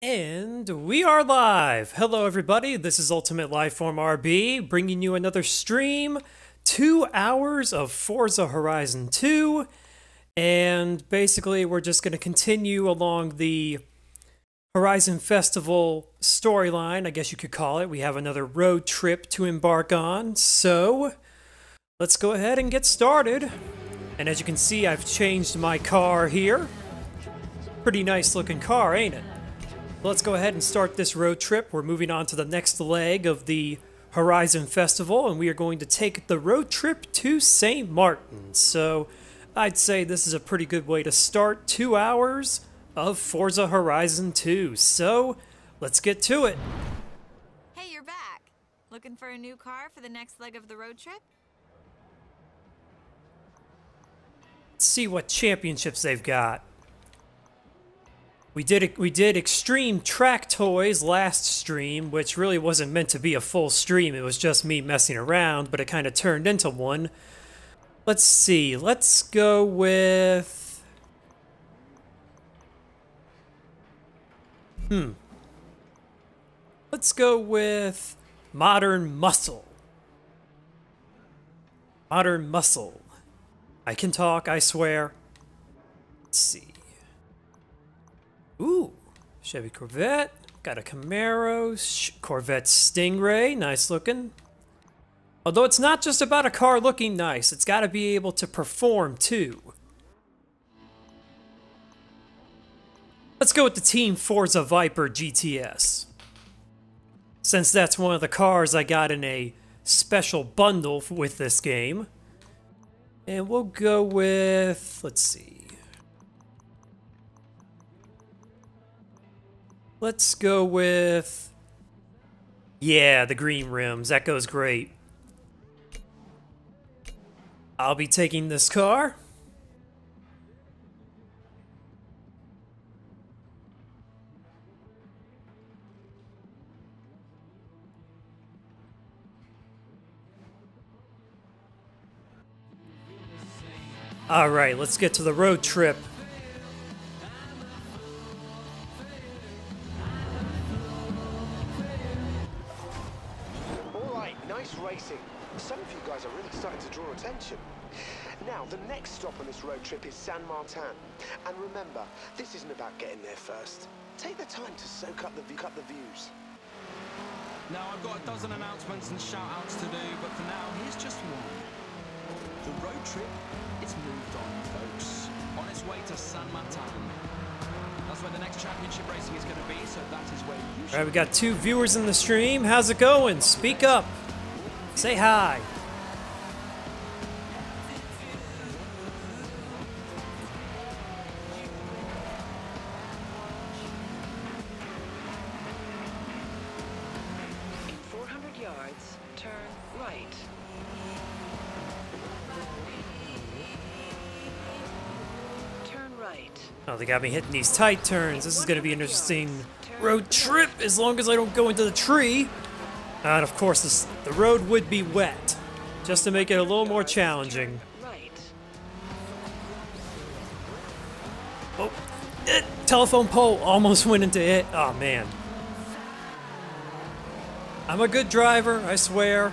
And we are live! Hello, everybody. This is Ultimate Lifeform RB bringing you another stream. Two hours of Forza Horizon 2. And basically, we're just going to continue along the Horizon Festival storyline, I guess you could call it. We have another road trip to embark on. So, let's go ahead and get started. And as you can see, I've changed my car here. Pretty nice looking car, ain't it? Let's go ahead and start this road trip. We're moving on to the next leg of the Horizon Festival, and we are going to take the road trip to St. Martin. So, I'd say this is a pretty good way to start two hours of Forza Horizon 2. So, let's get to it. Hey, you're back. Looking for a new car for the next leg of the road trip? Let's see what championships they've got. We did we did extreme track toys last stream, which really wasn't meant to be a full stream. It was just me messing around, but it kind of turned into one. Let's see. Let's go with Hmm. Let's go with Modern Muscle. Modern Muscle. I can talk, I swear. Let's see. Ooh, Chevy Corvette. Got a Camaro, Corvette Stingray, nice looking. Although it's not just about a car looking nice, it's got to be able to perform too. Let's go with the Team Forza Viper GTS. Since that's one of the cars I got in a special bundle with this game. And we'll go with, let's see. Let's go with... Yeah, the green rims. That goes great. I'll be taking this car. All right, let's get to the road trip. The next stop on this road trip is San Martin. And remember, this isn't about getting there first. Take the time to soak up the, view, up the views. Now, I've got a dozen announcements and shout-outs to do, but for now, here's just one. The road trip is moved on, folks. On its way to San Martin. That's where the next championship racing is going to be, so that is where you All right, we got two viewers in the stream. How's it going? Speak up. Say hi. They got me hitting these tight turns. This is going to be an interesting road trip as long as I don't go into the tree. And of course, this, the road would be wet, just to make it a little more challenging. Oh, it, telephone pole almost went into it. Oh, man. I'm a good driver, I swear.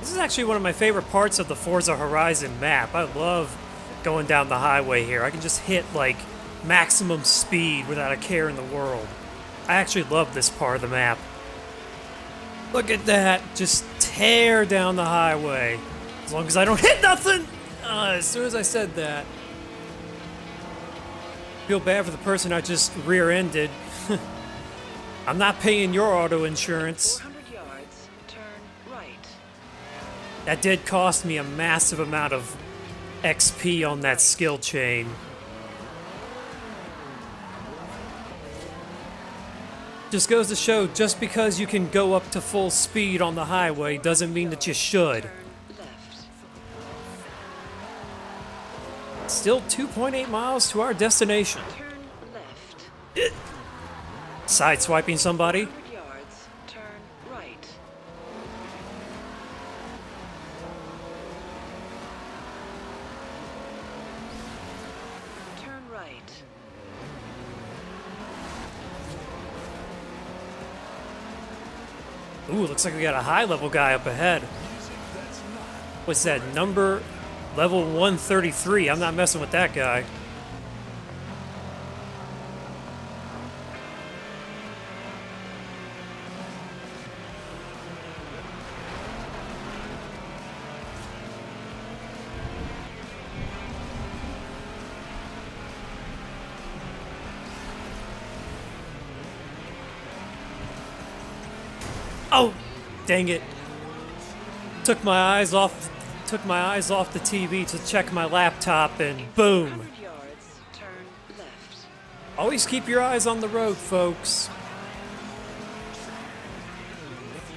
This is actually one of my favorite parts of the Forza Horizon map. I love going down the highway here. I can just hit, like, maximum speed without a care in the world. I actually love this part of the map. Look at that. Just tear down the highway. As long as I don't hit nothing! Uh, as soon as I said that. Feel bad for the person I just rear-ended. I'm not paying your auto insurance. That did cost me a massive amount of XP on that skill chain. Just goes to show, just because you can go up to full speed on the highway doesn't mean that you should. Still 2.8 miles to our destination. Sideswiping somebody. 100 yards. Turn right. Turn right. Ooh, looks like we got a high level guy up ahead. What's that number? Level 133. I'm not messing with that guy. Dang it. Took my eyes off took my eyes off the TV to check my laptop and boom. 100 yards. Turn left. Always keep your eyes on the road, folks.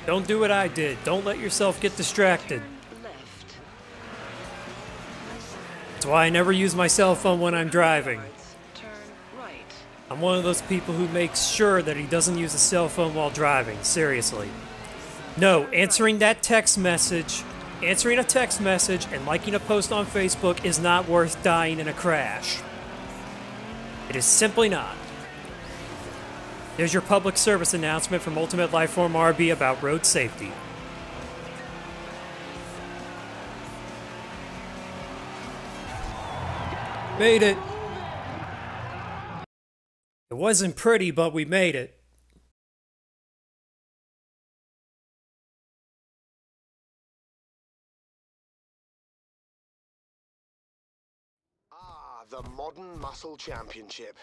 Don't do what I did. Don't let yourself get distracted. That's why I never use my cell phone when I'm driving. I'm one of those people who makes sure that he doesn't use a cell phone while driving. Seriously. No, answering that text message, answering a text message and liking a post on Facebook is not worth dying in a crash. It is simply not. There's your public service announcement from Ultimate Lifeform RB about road safety. Made it. It wasn't pretty, but we made it. The Modern Muscle Championship.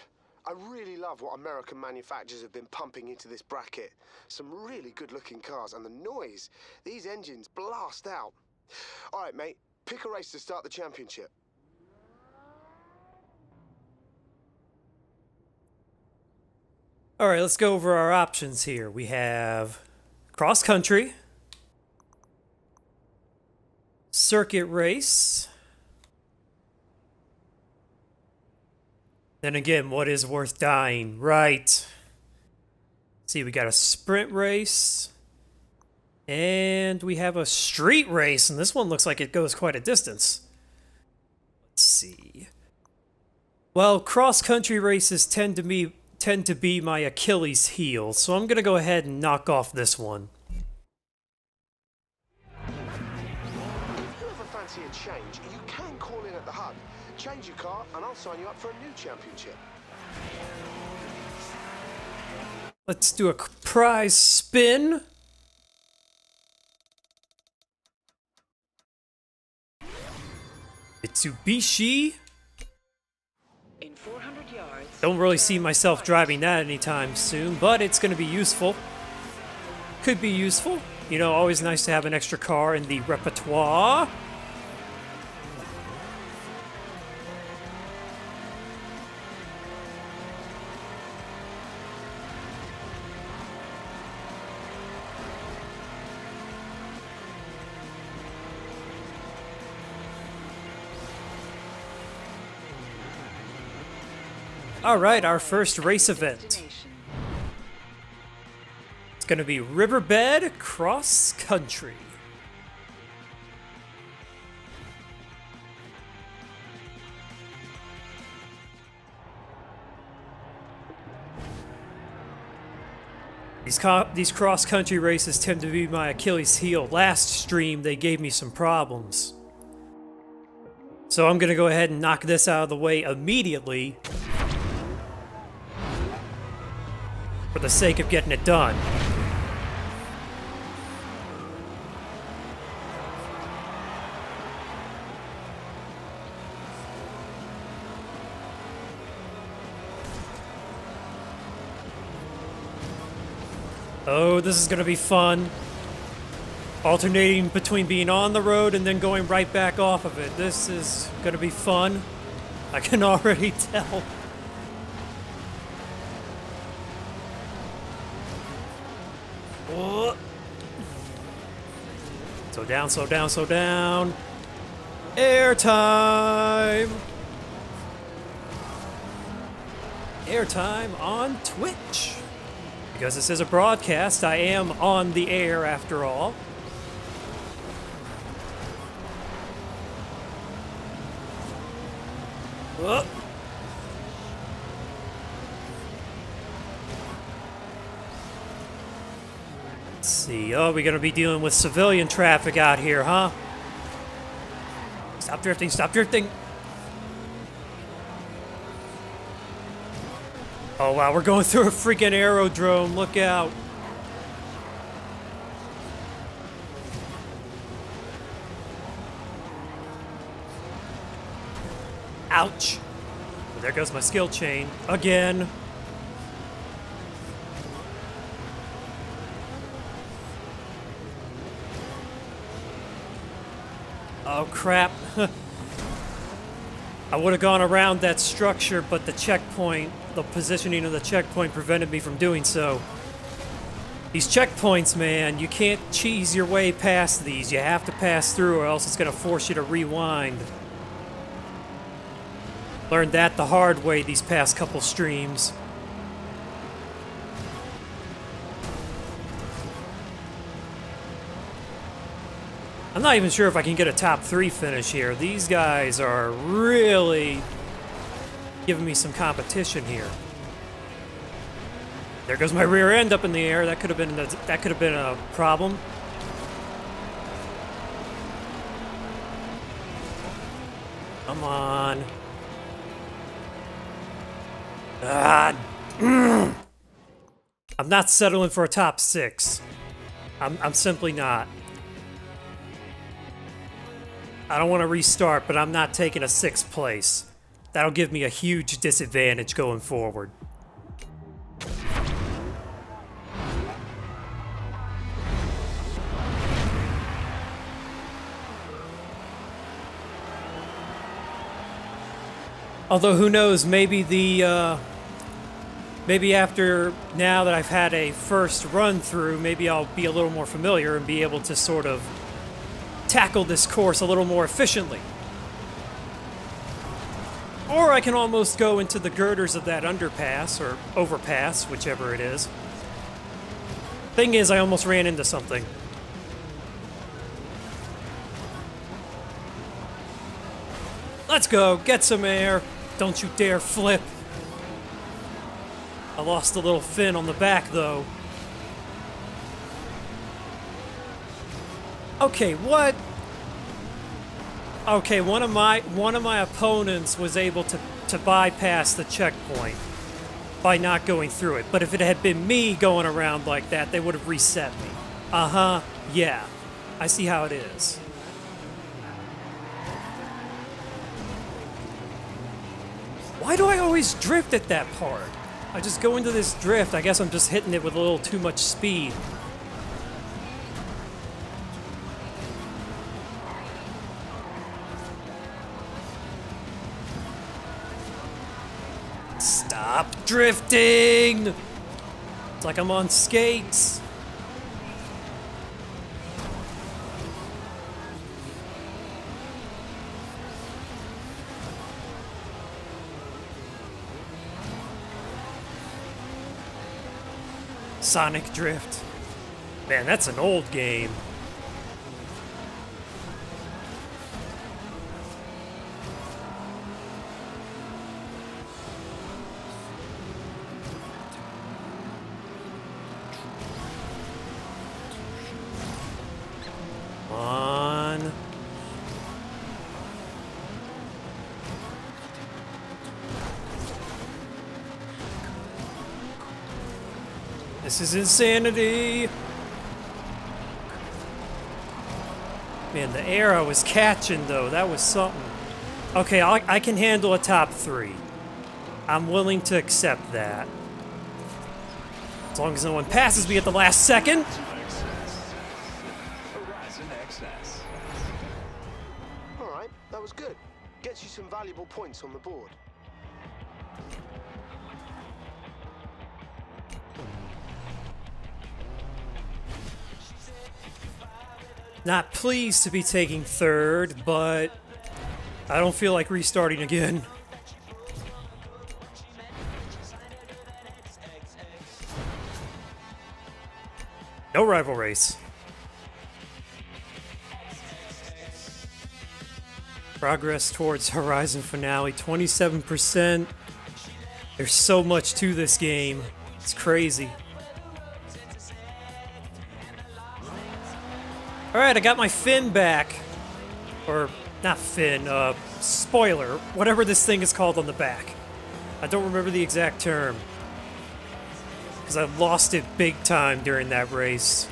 I really love what American manufacturers have been pumping into this bracket. Some really good looking cars, and the noise these engines blast out. All right, mate, pick a race to start the championship. All right, let's go over our options here. We have cross country, circuit race. Then again, what is worth dying? Right. See, we got a sprint race. And we have a street race, and this one looks like it goes quite a distance. Let's see. Well, cross country races tend to be tend to be my Achilles heel, so I'm gonna go ahead and knock off this one. And I'll sign you up for a new championship. Let's do a prize spin. Mitsubishi. In 400 yards. Don't really see myself driving that anytime soon, but it's going to be useful. Could be useful. You know, always nice to have an extra car in the repertoire. All right, our first race event. It's to be Riverbed Cross Country. These, these cross country races tend to be my Achilles heel. Last stream, they gave me some problems. So I'm going to go ahead and knock this out of the way immediately for the sake of getting it done. Oh, this is gonna be fun. Alternating between being on the road and then going right back off of it. This is to be fun. I can already tell. Down, so down, so down. Airtime! Airtime on Twitch. Because this is a broadcast, I am on the air after all. Oh. See. Oh, we're going to be dealing with civilian traffic out here, huh? Stop drifting, stop drifting. Oh, wow, we're going through a freaking aerodrome. Look out. Ouch. There goes my skill chain. Again. Oh, crap. I would have gone around that structure, but the checkpoint, the positioning of the checkpoint prevented me from doing so. These checkpoints, man, you can't cheese your way past these. You have to pass through or else it's going to force you to rewind. Learned that the hard way these past couple streams. I'm not even sure if I can get a top three finish here. These guys are really giving me some competition here. There goes my rear end up in the air. That could have been a, that could have been a problem. Come on. Ah, I'm not settling for a top six. I'm, I'm simply not. I don't want to restart, but I'm not taking a sixth place. That'll give me a huge disadvantage going forward. Although who knows, maybe the uh, maybe after now that I've had a first run through, maybe I'll be a little more familiar and be able to sort of tackle this course a little more efficiently. Or I can almost go into the girders of that underpass, or overpass, whichever it is. Thing is, I almost ran into something. Let's go, get some air. Don't you dare flip. I lost a little fin on the back, though. Okay, what? Okay, one of my one of my opponents was able to to bypass the checkpoint by not going through it. But if it had been me going around like that, they would have reset me. Uh-huh. Yeah. I see how it is. Why do I always drift at that part? I just go into this drift. I guess I'm just hitting it with a little too much speed. Stop drifting! It's like I'm on skates. Sonic Drift. Man, that's an old game. This is insanity! Man, the air I was catching, though, that was something. Okay, I, I can handle a top three. I'm willing to accept that. As long as no one passes me at the last second. All right, that was good. Gets you some valuable points on the board. Not pleased to be taking third, but I don't feel like restarting again. No rival race. Progress towards Horizon finale 27%. There's so much to this game. It's crazy. Alright, I got my fin back. Or, not fin, uh, spoiler. Whatever this thing is called on the back. I don't remember the exact term. Because I lost it big time during that race.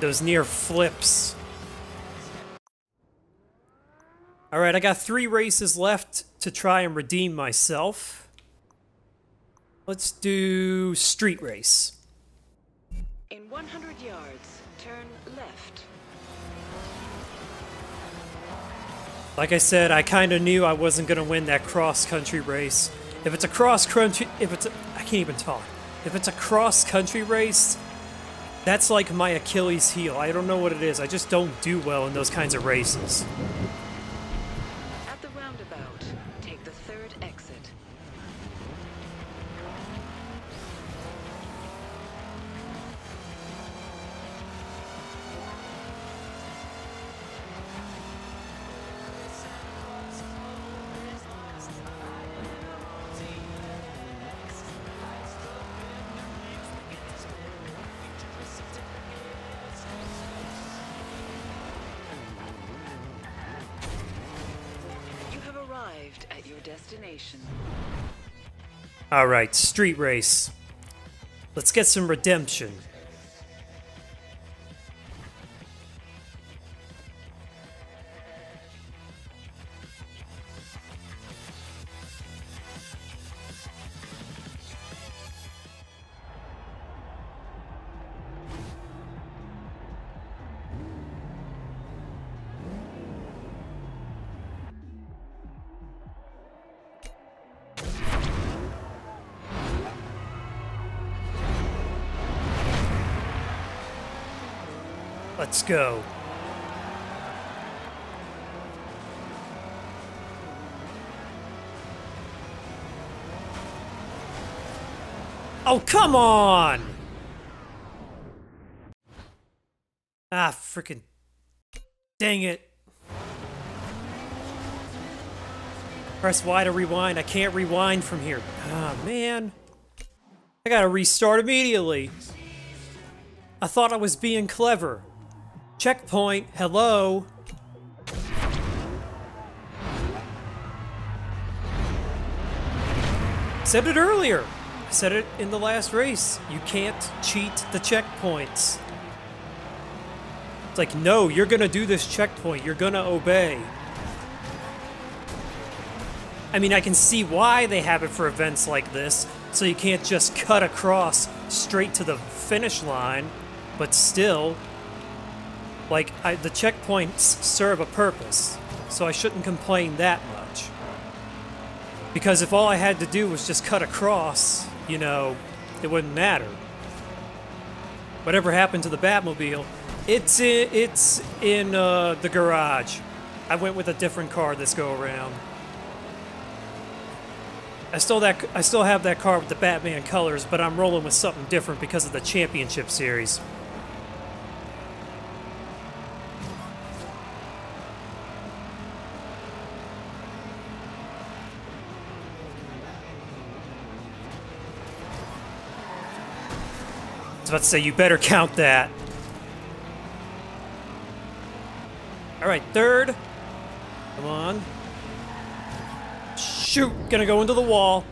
Those near flips. Alright, I got three races left to try and redeem myself. Let's do street race. In 100 yards, turn left. Like I said, I kind of knew I wasn't going to win that cross-country race. If it's a cross-country... If it's a... I can't even talk. If it's a cross-country race, that's like my Achilles heel. I don't know what it is. I just don't do well in those kinds of races. Alright, street race. Let's get some redemption. Go. Oh, come on! Ah, freaking. Dang it. Press Y to rewind. I can't rewind from here. Ah, man. I gotta restart immediately. I thought I was being clever. Checkpoint, hello. Said it earlier. Said it in the last race. You can't cheat the checkpoints. It's like, no, you're gonna do this checkpoint. You're gonna obey. I mean, I can see why they have it for events like this, so you can't just cut across straight to the finish line, but still, like, I, the checkpoints serve a purpose, so I shouldn't complain that much. Because if all I had to do was just cut across, you know, it wouldn't matter. Whatever happened to the Batmobile, it's in, it's in uh, the garage. I went with a different car this go around. I still that I still have that car with the Batman colors, but I'm rolling with something different because of the championship series. Was about to say you better count that. All right, third. Come on. Shoot! Gonna go into the wall.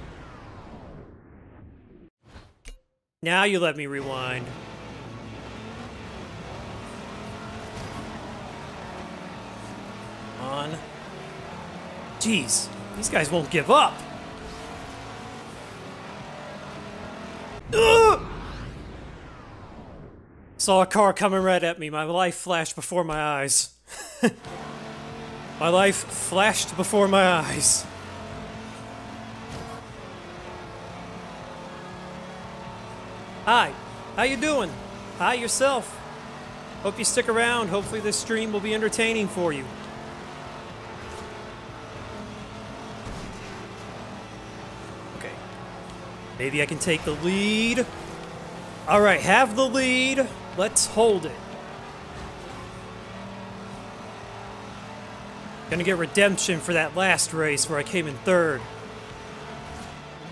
Now you let me rewind. On. Jeez, these guys won't give up. Ugh! Saw a car coming right at me. My life flashed before my eyes. My life flashed before my eyes. Hi, how you doing? Hi yourself. Hope you stick around. Hopefully this stream will be entertaining for you. Okay. Maybe I can take the lead. All right, have the lead. Let's hold it. Gonna get redemption for that last race where I came in third.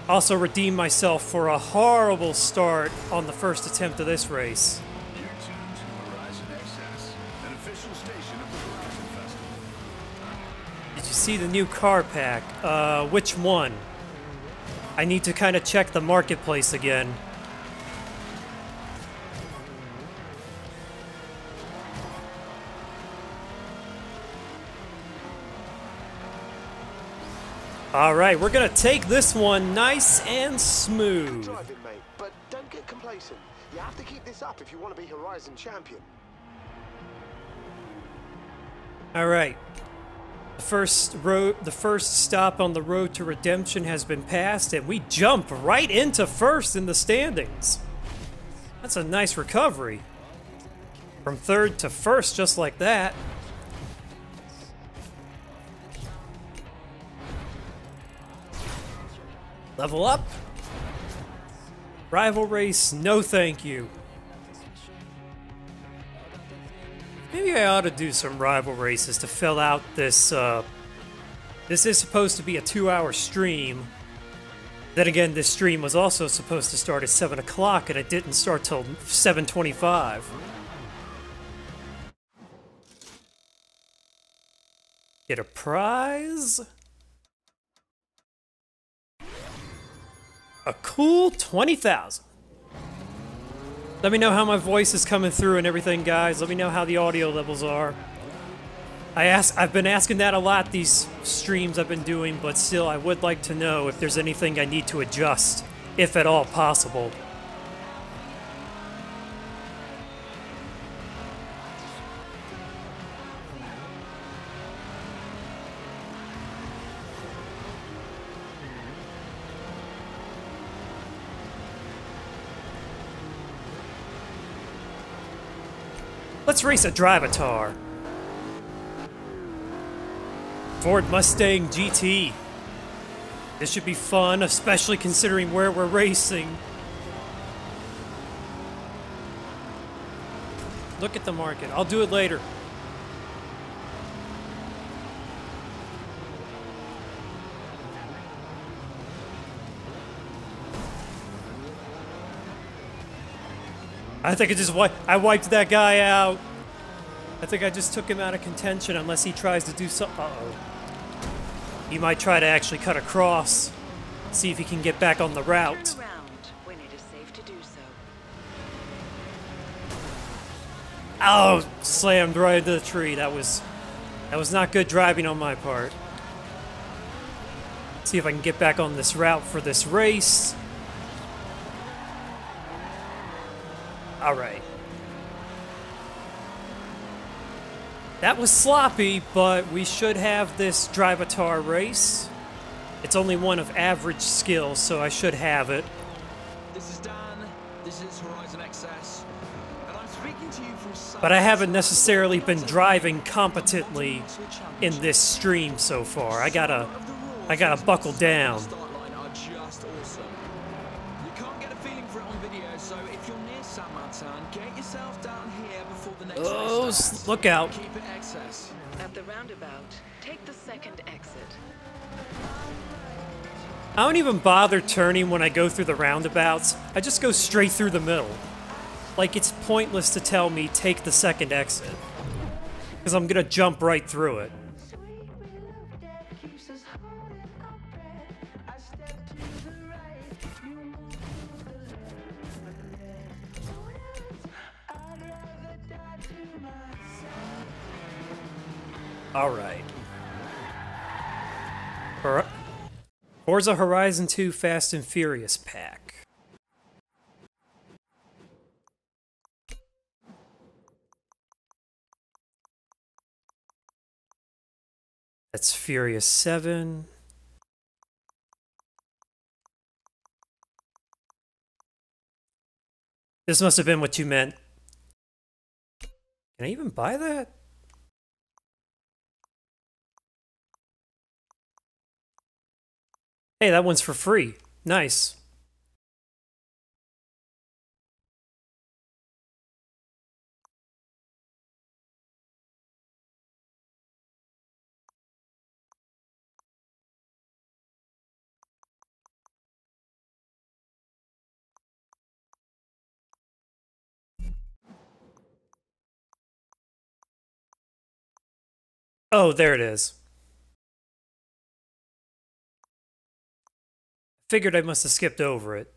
Also redeem myself for a horrible start on the first attempt of this race. Did you see the new car pack? Uh, which one? I need to kind of check the marketplace again. All right, we're gonna take this one nice and smooth. driving, mate, but don't get complacent. You have to keep this up if you want to be Horizon champion. All right. The first road, the first stop on the road to redemption has been passed, and we jump right into first in the standings. That's a nice recovery. From third to first, just like that. Level up. Rival race, no thank you. Maybe I ought to do some rival races to fill out this, uh... This is supposed to be a two-hour stream. Then again, this stream was also supposed to start at 7 o'clock, and it didn't start till 7.25. Get a prize? A cool 20,000. Let me know how my voice is coming through and everything, guys. Let me know how the audio levels are. I ask I've been asking that a lot these streams I've been doing, but still I would like to know if there's anything I need to adjust, if at all possible. Let's race a Drivatar. Ford Mustang GT. This should be fun, especially considering where we're racing. Look at the market. I'll do it later. I think I just wi I wiped that guy out. I think I just took him out of contention unless he tries to do something. Uh-oh. He might try to actually cut across. See if he can get back on the route. Turn when it is safe to do so. Oh, slammed right into the tree. That was that was not good driving on my part. See if I can get back on this route for this race. All right. That was sloppy, but we should have this Drivatar race. It's only one of average skill, so I should have it. This is Dan. This is Horizon XS. And I'm speaking to you from But I haven't necessarily been driving competently in this stream so far. I gotta, I gotta buckle down. Start line are just awesome. You can't get a feeling for it on video, so if you're near San Martin, get yourself down here before the next Oh, race s- starts. look out. Keep it XS. At the roundabout, take the second exit. I don't even bother turning when I go through the roundabouts. I just go straight through the middle. Like, it's pointless to tell me take the second exit. Because I'm gonna jump right through it. Alright. Hor- Forza Horizon 2 Fast and Furious pack. That's Furious 7. This must have been what you meant. Can I even buy that? Hey, that one's for free. Nice. Oh, there it is. Figured I must have skipped over it.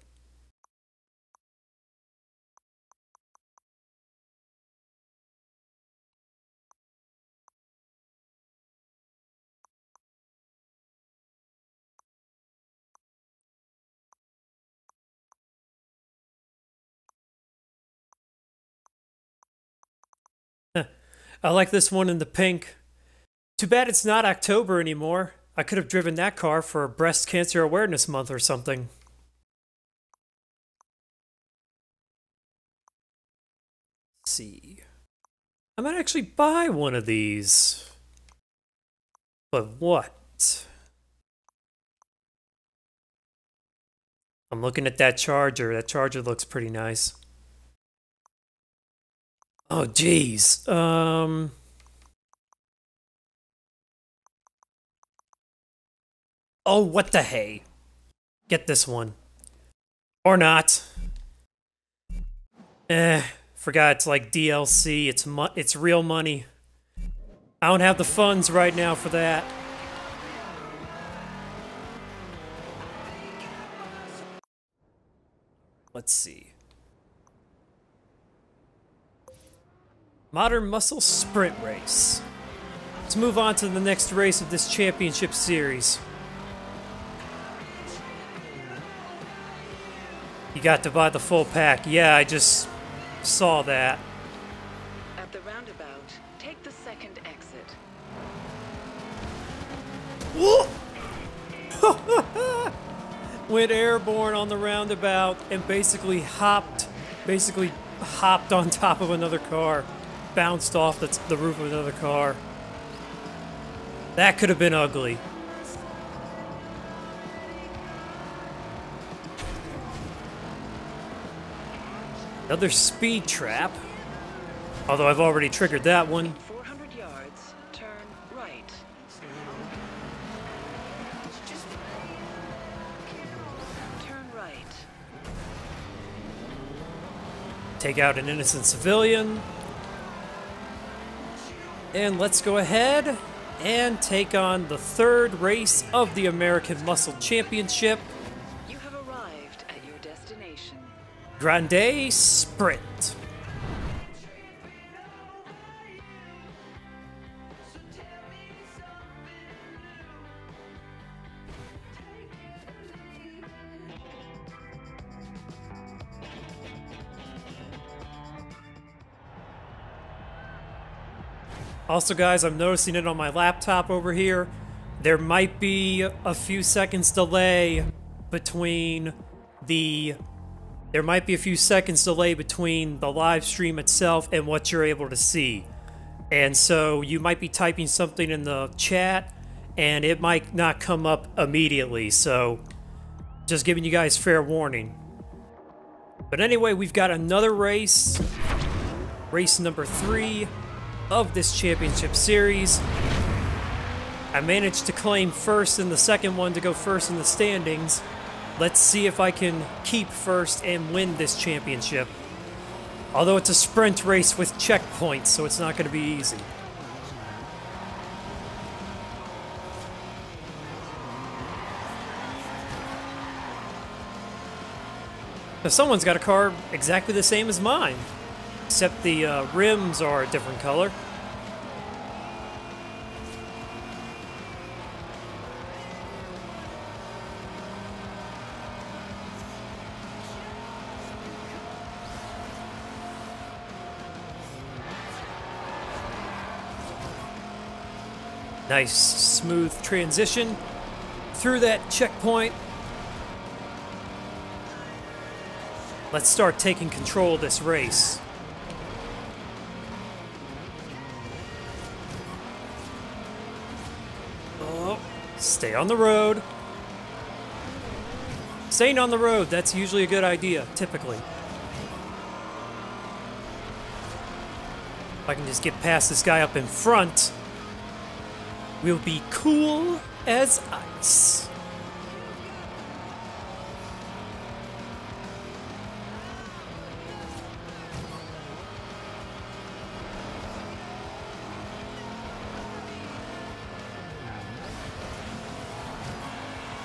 I like this one in the pink. Too bad it's not October anymore. I could have driven that car for Breast Cancer Awareness Month or something. Let's see. I might actually buy one of these. But what? I'm looking at that charger. That charger looks pretty nice. Oh, geez. Um... Oh, what the hey. Get this one. Or not. Eh, forgot it's like DLC. It's it's real money. I don't have the funds right now for that. Let's see. Modern Muscle Sprint Race. Let's move on to the next race of this championship series. You got to buy the full pack. Yeah, I just saw that. At the roundabout, take the second exit. Went airborne on the roundabout and basically hopped, basically hopped on top of another car, bounced off the, the roof of another car. That could have been ugly. Another speed trap. Although I've already triggered that one. yards, right. Right. Take out an innocent civilian. And let's go ahead and take on the third race of the American Muscle Championship. Grande Sprint. Also, guys, I'm noticing it on my laptop over here. There might be a few seconds delay between the there might be a few seconds delay between the live stream itself and what you're able to see. And so you might be typing something in the chat and it might not come up immediately. So just giving you guys fair warning. But anyway, we've got another race. Race number three of this championship series. I managed to claim first in the second one to go first in the standings. Let's see if I can keep first and win this championship. Although it's a sprint race with checkpoints, so it's not going to be easy. Now someone's got a car exactly the same as mine, except the uh, rims are a different color. Nice, smooth transition through that checkpoint. Let's start taking control of this race. Oh, stay on the road. Staying on the road, that's usually a good idea, typically. If I can just get past this guy up in front, we'll be cool as ice.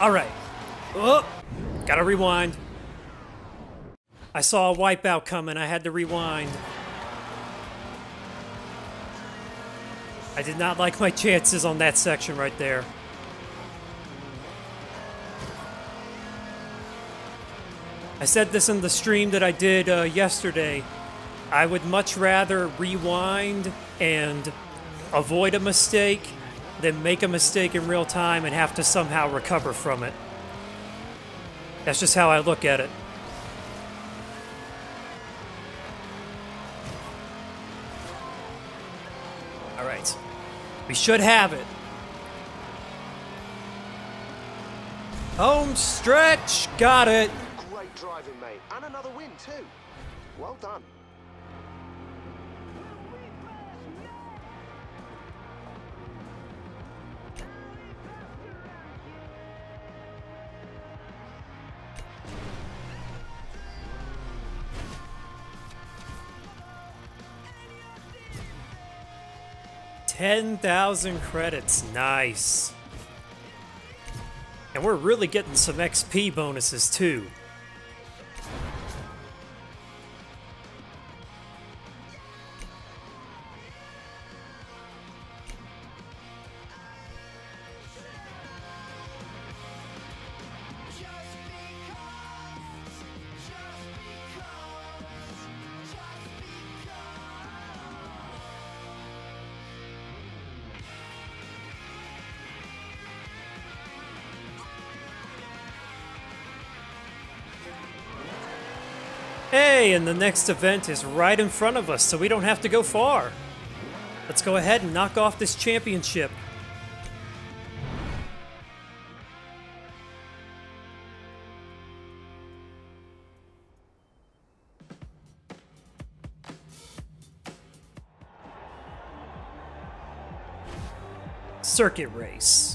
All right. Oh, gotta rewind. I saw a wipeout coming. I had to rewind. I did not like my chances on that section right there. I said this in the stream that I did uh, yesterday. I would much rather rewind and avoid a mistake than make a mistake in real time and have to somehow recover from it. That's just how I look at it. We should have it. Home stretch. Got it. Great driving, mate. And another win, too. Well done. Ten thousand credits, nice. And we're really getting some XP bonuses too. And the next event is right in front of us, so we don't have to go far. Let's go ahead and knock off this championship. Circuit race.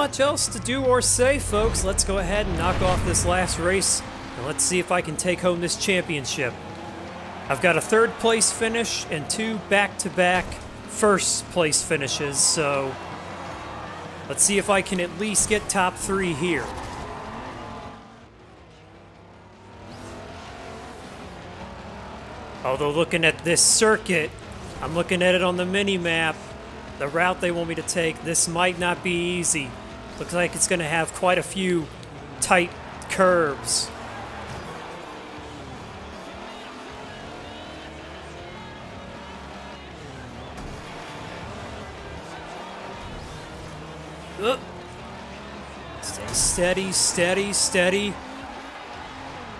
Much else to do or say, folks. Let's go ahead and knock off this last race, and let's see if I can take home this championship. I've got a third place finish and two back-to-back first place finishes, so let's see if I can at least get top three here. Although looking at this circuit, I'm looking at it on the mini-map, the route they want me to take, this might not be easy. Looks like it's going to have quite a few tight curves. Stay steady, steady, steady.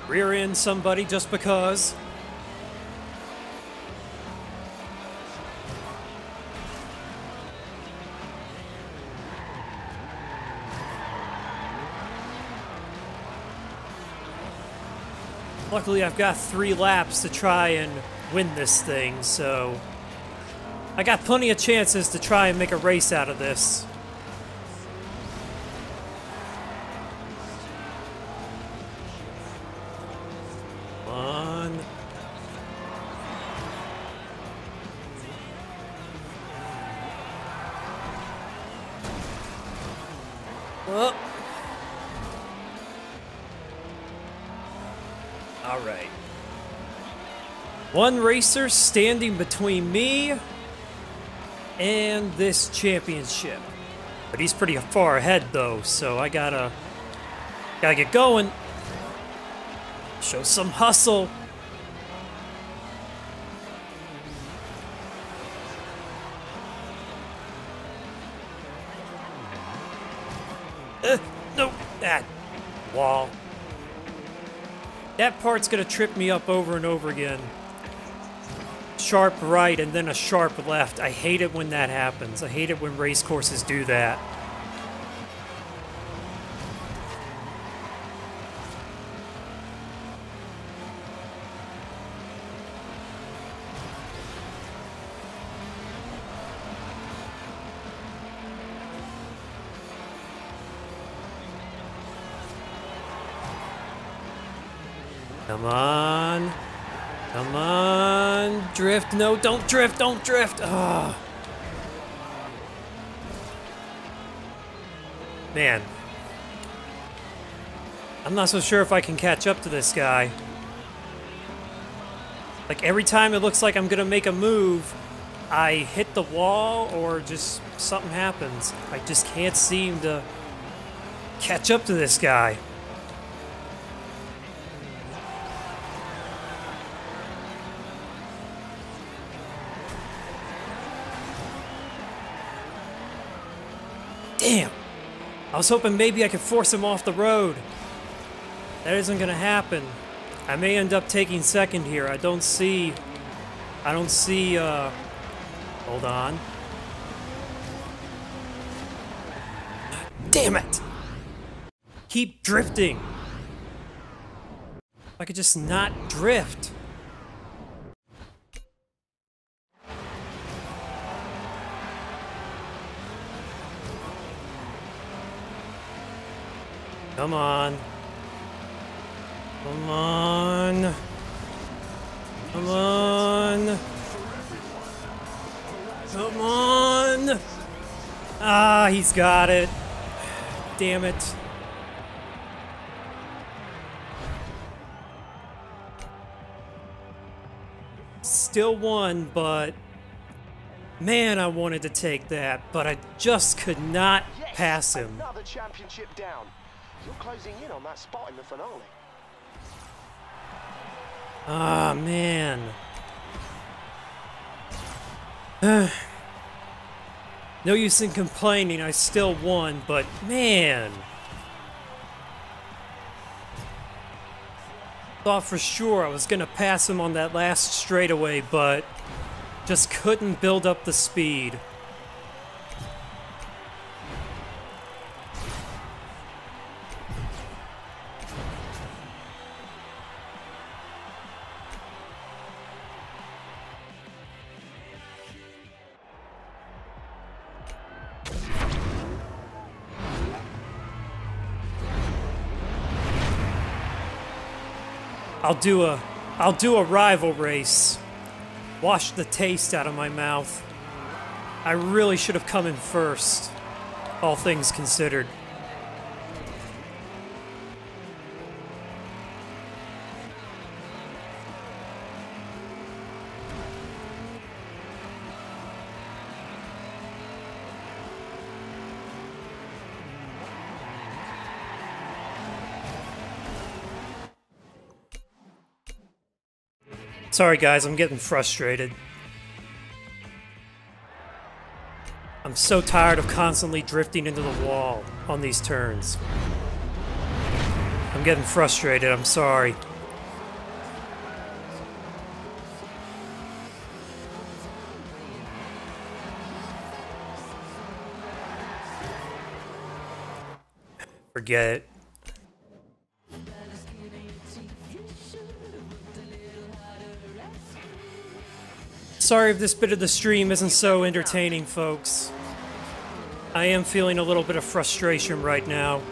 Rear end somebody just because. Luckily, I've got three laps to try and win this thing, so I got plenty of chances to try and make a race out of this. One racer standing between me and this championship. But he's pretty far ahead though, so I gotta gotta get going. Show some hustle. Uh, no, that wall. That part's gonna trip me up over and over again. Sharp right and then a sharp left. I hate it when that happens. I hate it when race courses do that. Come on. Come on. Drift. No, don't drift. Don't drift. Ah. Man. I'm not so sure if I can catch up to this guy. Like every time it looks like I'm gonna make a move, I hit the wall or just something happens. I just can't seem to catch up to this guy. Was hoping maybe I could force him off the road. That isn't gonna happen. I may end up taking second here. I don't see... I don't see, uh... Hold on. Damn it! Keep drifting. If I could just not drift. Come on. Come on. Come on. Come on. Ah, he's got it. Damn it. Still won, but man, I wanted to take that, but I just could not pass him. Another championship down. You're closing in on that spot in the finale. Ah, man. no use in complaining, I still won, but man. Thought for sure I was gonna pass him on that last straightaway, but just couldn't build up the speed. I'll do a I'll do a rival race. Wash the taste out of my mouth. I really should have come in first, all things considered. Sorry, guys, I'm getting frustrated. I'm so tired of constantly drifting into the wall on these turns. I'm getting frustrated, I'm sorry. Forget it. Sorry if this bit of the stream isn't so entertaining, folks. I am feeling a little bit of frustration right now.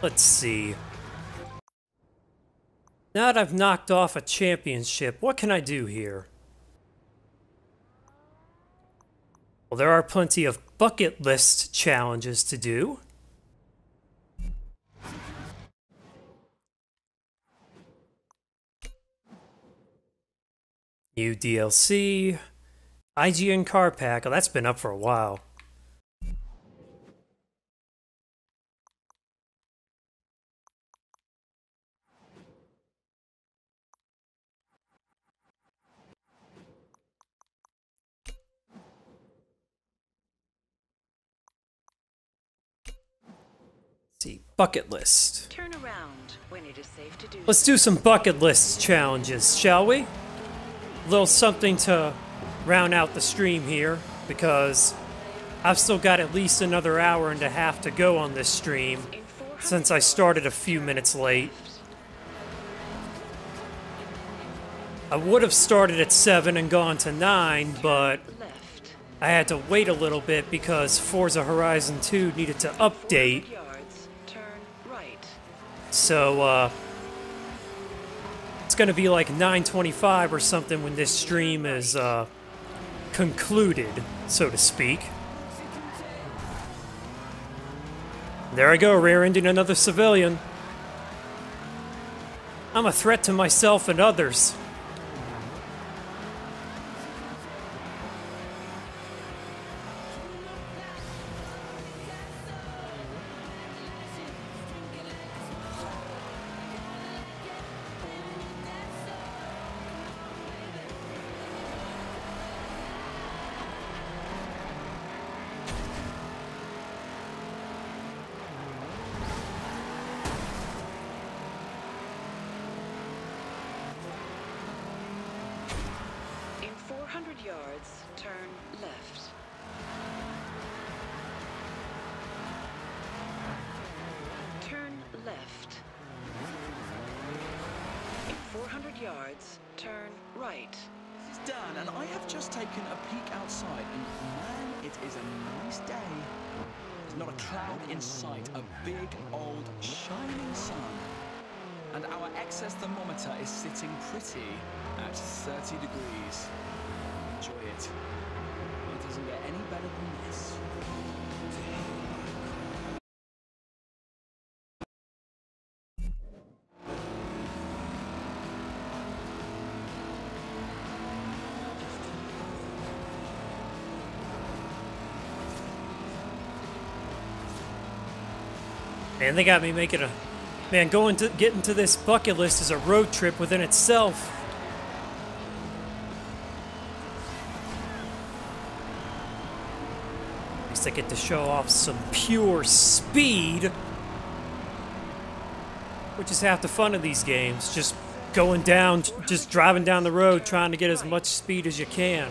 Let's see. Now that I've knocked off a championship, what can I do here? Well, there are plenty of bucket list challenges to do. New DLC, IGN Car Pack, oh, that's been up for a while. Bucket list. Turn around when it is safe to do Let's do some bucket list challenges, shall we? A little something to round out the stream here, because I've still got at least another hour and a half to go on this stream, since I started a few minutes late. I would have started at 7 and gone to 9, but. I had to wait a little bit because Forza Horizon 2 needed to update, Yards. Turn right. So uh, it's gonna be like 9:25 or something when this stream is uh, concluded, so to speak. There I go, rear-ending another civilian. I'm a threat to myself and others. Man, they got me making a man going to getting to this bucket list is a road trip within itself. At least I get to show off some pure speed, which is half the fun of these games. Just going down, just driving down the road, trying to get as much speed as you can.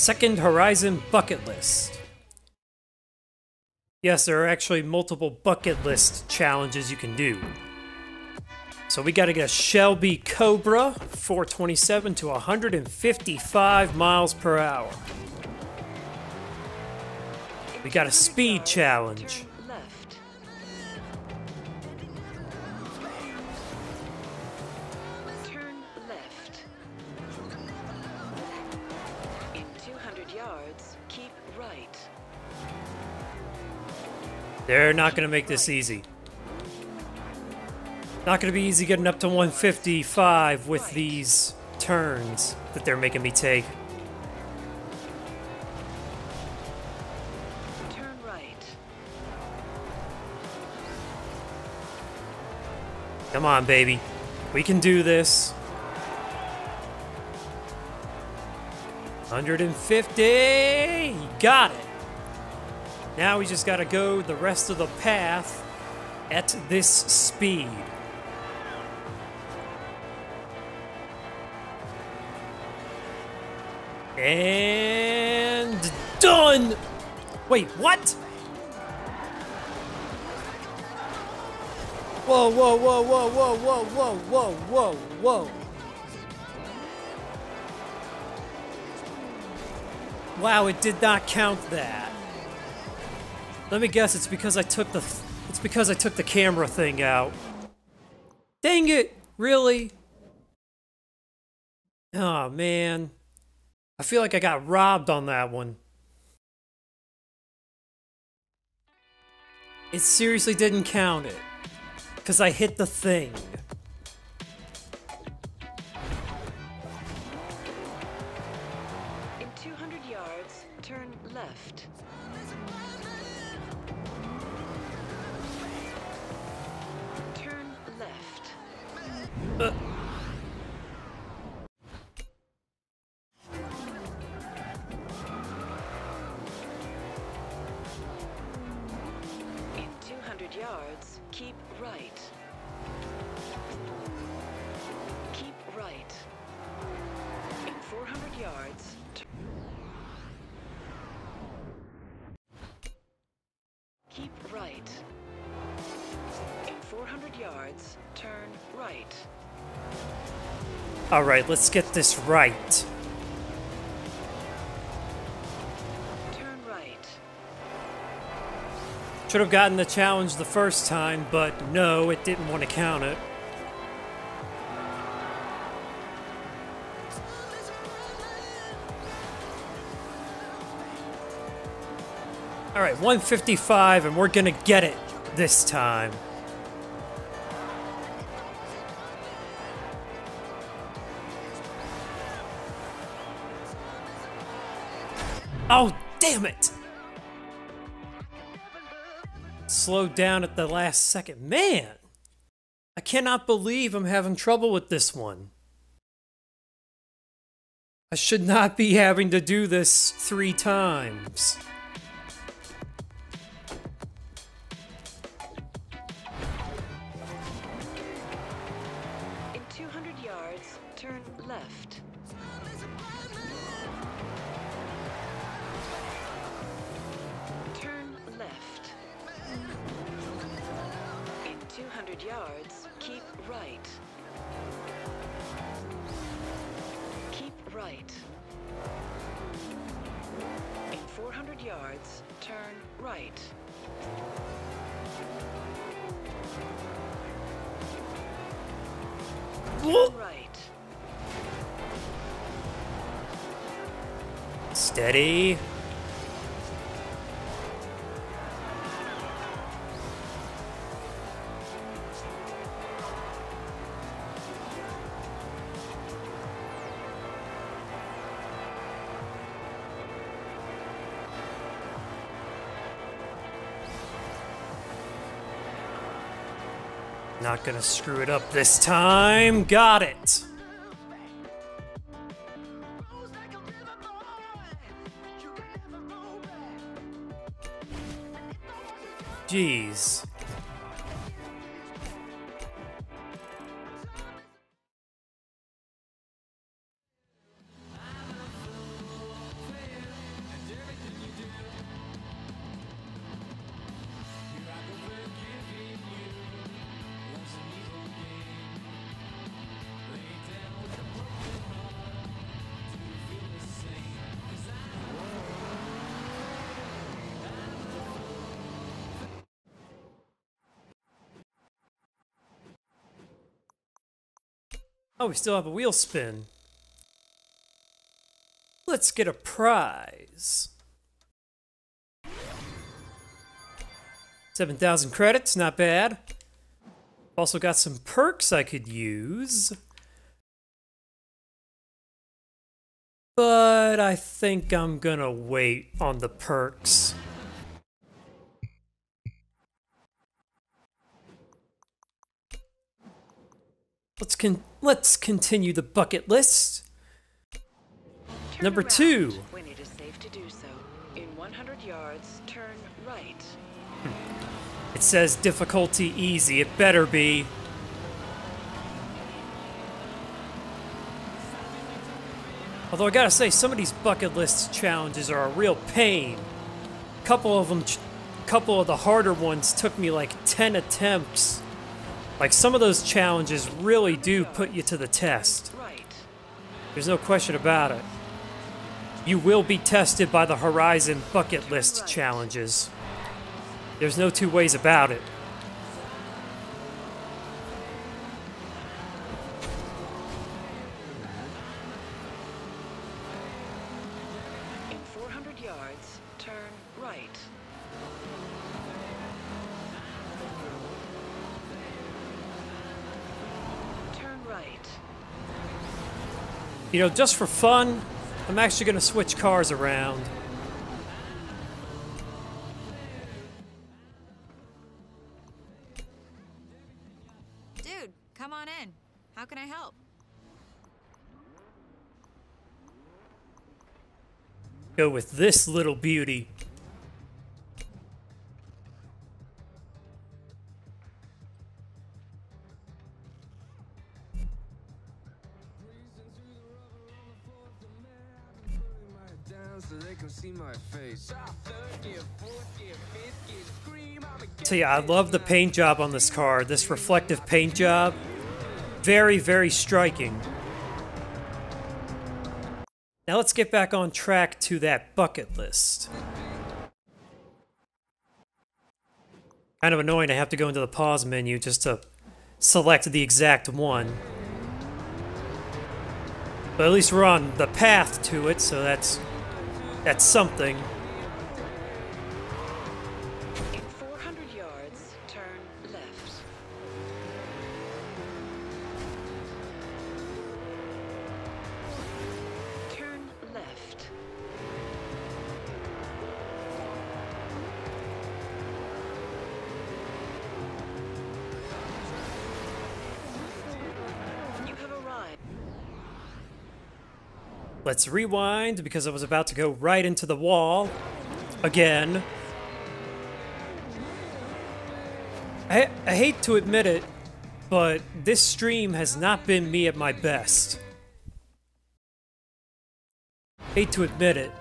Second Horizon bucket list. Yes, there are actually multiple bucket list challenges you can do. So we got to get a Shelby Cobra 427 to 155 miles per hour. We got a speed challenge. They're not going to make this easy. Not going to be easy getting up to 155 with these turns that they're making me take. Turn right. Come on, baby. We can do this. 150! You got it! Now we just gotta go the rest of the path at this speed. And done! Wait, what? Whoa, whoa, whoa, whoa, whoa, whoa, whoa, whoa, whoa, whoa. Wow, it did not count that. Let me guess, it's because I took the it's because I took the camera thing out. Dang it, really? Oh man. I feel like I got robbed on that one. It seriously didn't count it. Because I hit the thing. Alright, let's get this right. Turn right. Should have gotten the challenge the first time, but no, it didn't want to count it. Alright, 155, and we're gonna get it this time. Oh, damn it! Slowed down at the last second. Man! I cannot believe I'm having trouble with this one. I should not be having to do this three times. Not gonna screw it up this time. Got it. Jeez. Oh, we still have a wheel spin. Let's get a prize. 7,000 credits, not bad. Also got some perks I could use. But I think I'm gonna wait on the perks. Let's con let's continue the bucket list. Turn Number around two. When it is safe to do so. In 100 yards, turn right. Hmm. It says difficulty easy. It better be. Although I gotta say, some of these bucket list challenges are a real pain. A Couple of them, couple of the harder ones took me like 10 attempts. Like some of those challenges really do put you to the test. There's no question about it. You will be tested by the Horizon bucket list challenges. There's no two ways about it. In 400 yards, turn right. Turn right. You know, just for fun, I'm actually going to switch cars around. Dude, come on in. How can I help? Go with this little beauty. So yeah, I love the paint job on this car. This reflective paint job. Very, very striking. Now let's get back on track to that bucket list. Kind of annoying to have to go into the pause menu just to select the exact one. But at least we're on the path to it, so that's that's something. Let's rewind because I was about to go right into the wall again. I, I hate to admit it, but this stream has not been me at my best. Hate to admit it.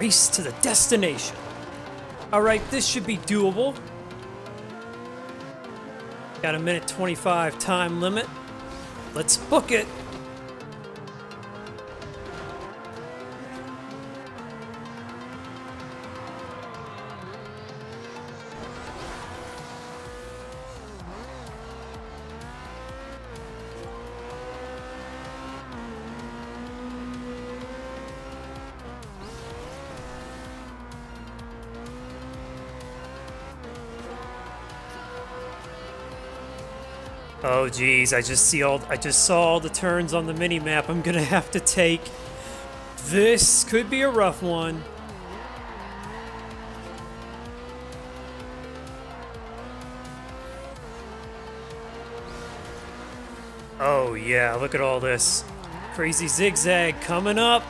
Race to the destination. Alright, this should be doable. Got a minute 25 time limit. Let's book it. Geez, I just see all I just saw all the turns on the mini map I'm gonna have to take. This could be a rough one. Oh yeah, look at all this. Crazy zigzag coming up.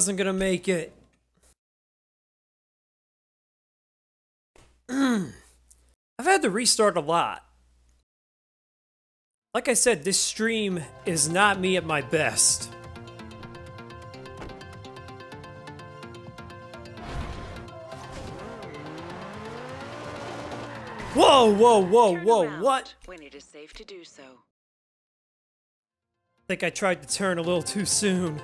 Wasn't gonna make it. I've had to restart a lot. Like I said, this stream is not me at my best. Whoa, whoa, whoa, whoa, what? When it is safe to do so. think I tried to turn a little too soon.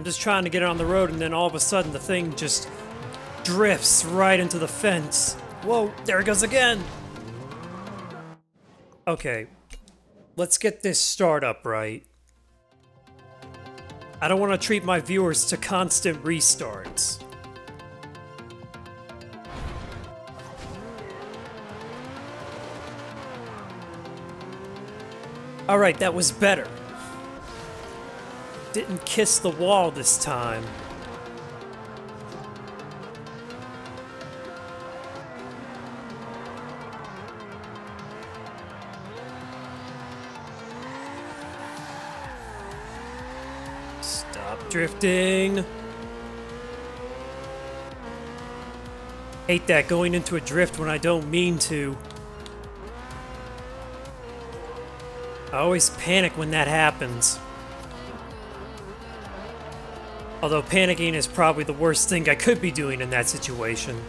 I'm just trying to get it on the road, and then all of a sudden the thing just drifts right into the fence. Whoa, there it goes again! Okay, let's get this startup right. I don't want to treat my viewers to constant restarts. Alright, that was better. Didn't kiss the wall this time. Stop drifting. Hate that going into a drift when I don't mean to. I always panic when that happens. Although panicking is probably the worst thing I could be doing in that situation.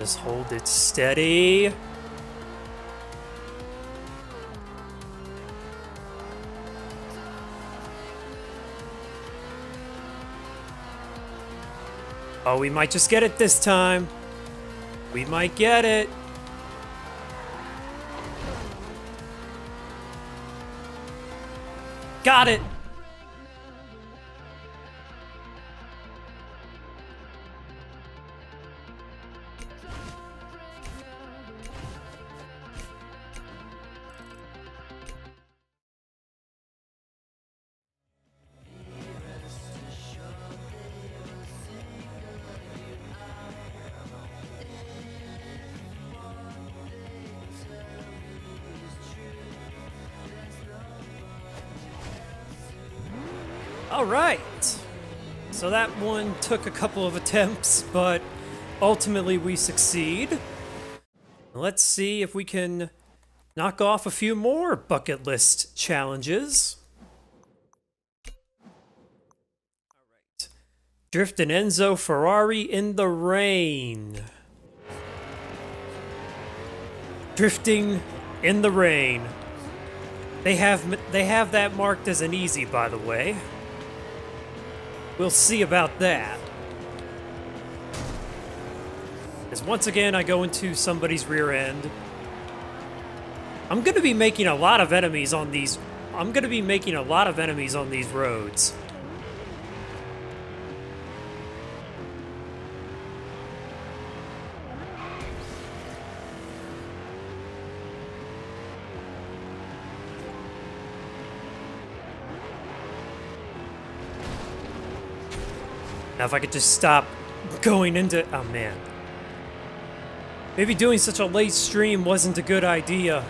Just hold it steady. Oh, we might just get it this time. We might get it. Got it. So that one took a couple of attempts, but ultimately we succeed. Let's see if we can knock off a few more bucket list challenges. All right. Drift an Enzo Ferrari in the rain. Drifting in the rain. They have they have that marked as an easy, by the way. We'll see about that. As once again I go into somebody's rear end. I'm gonna be making a lot of enemies on these. I'm gonna be making a lot of enemies on these roads. If I could just stop going into... Oh man. Maybe doing such a late stream wasn't a good idea.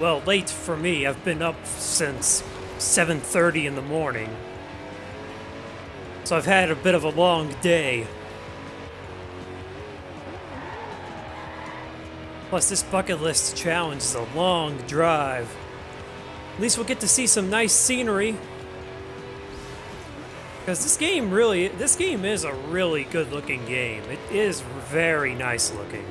Well, late for me. I've been up since 7.30 in the morning. So I've had a bit of a long day. Plus, this bucket list challenge is a long drive. At least we'll get to see some nice scenery. Because this game really, this game is a really good looking game. It is very nice looking.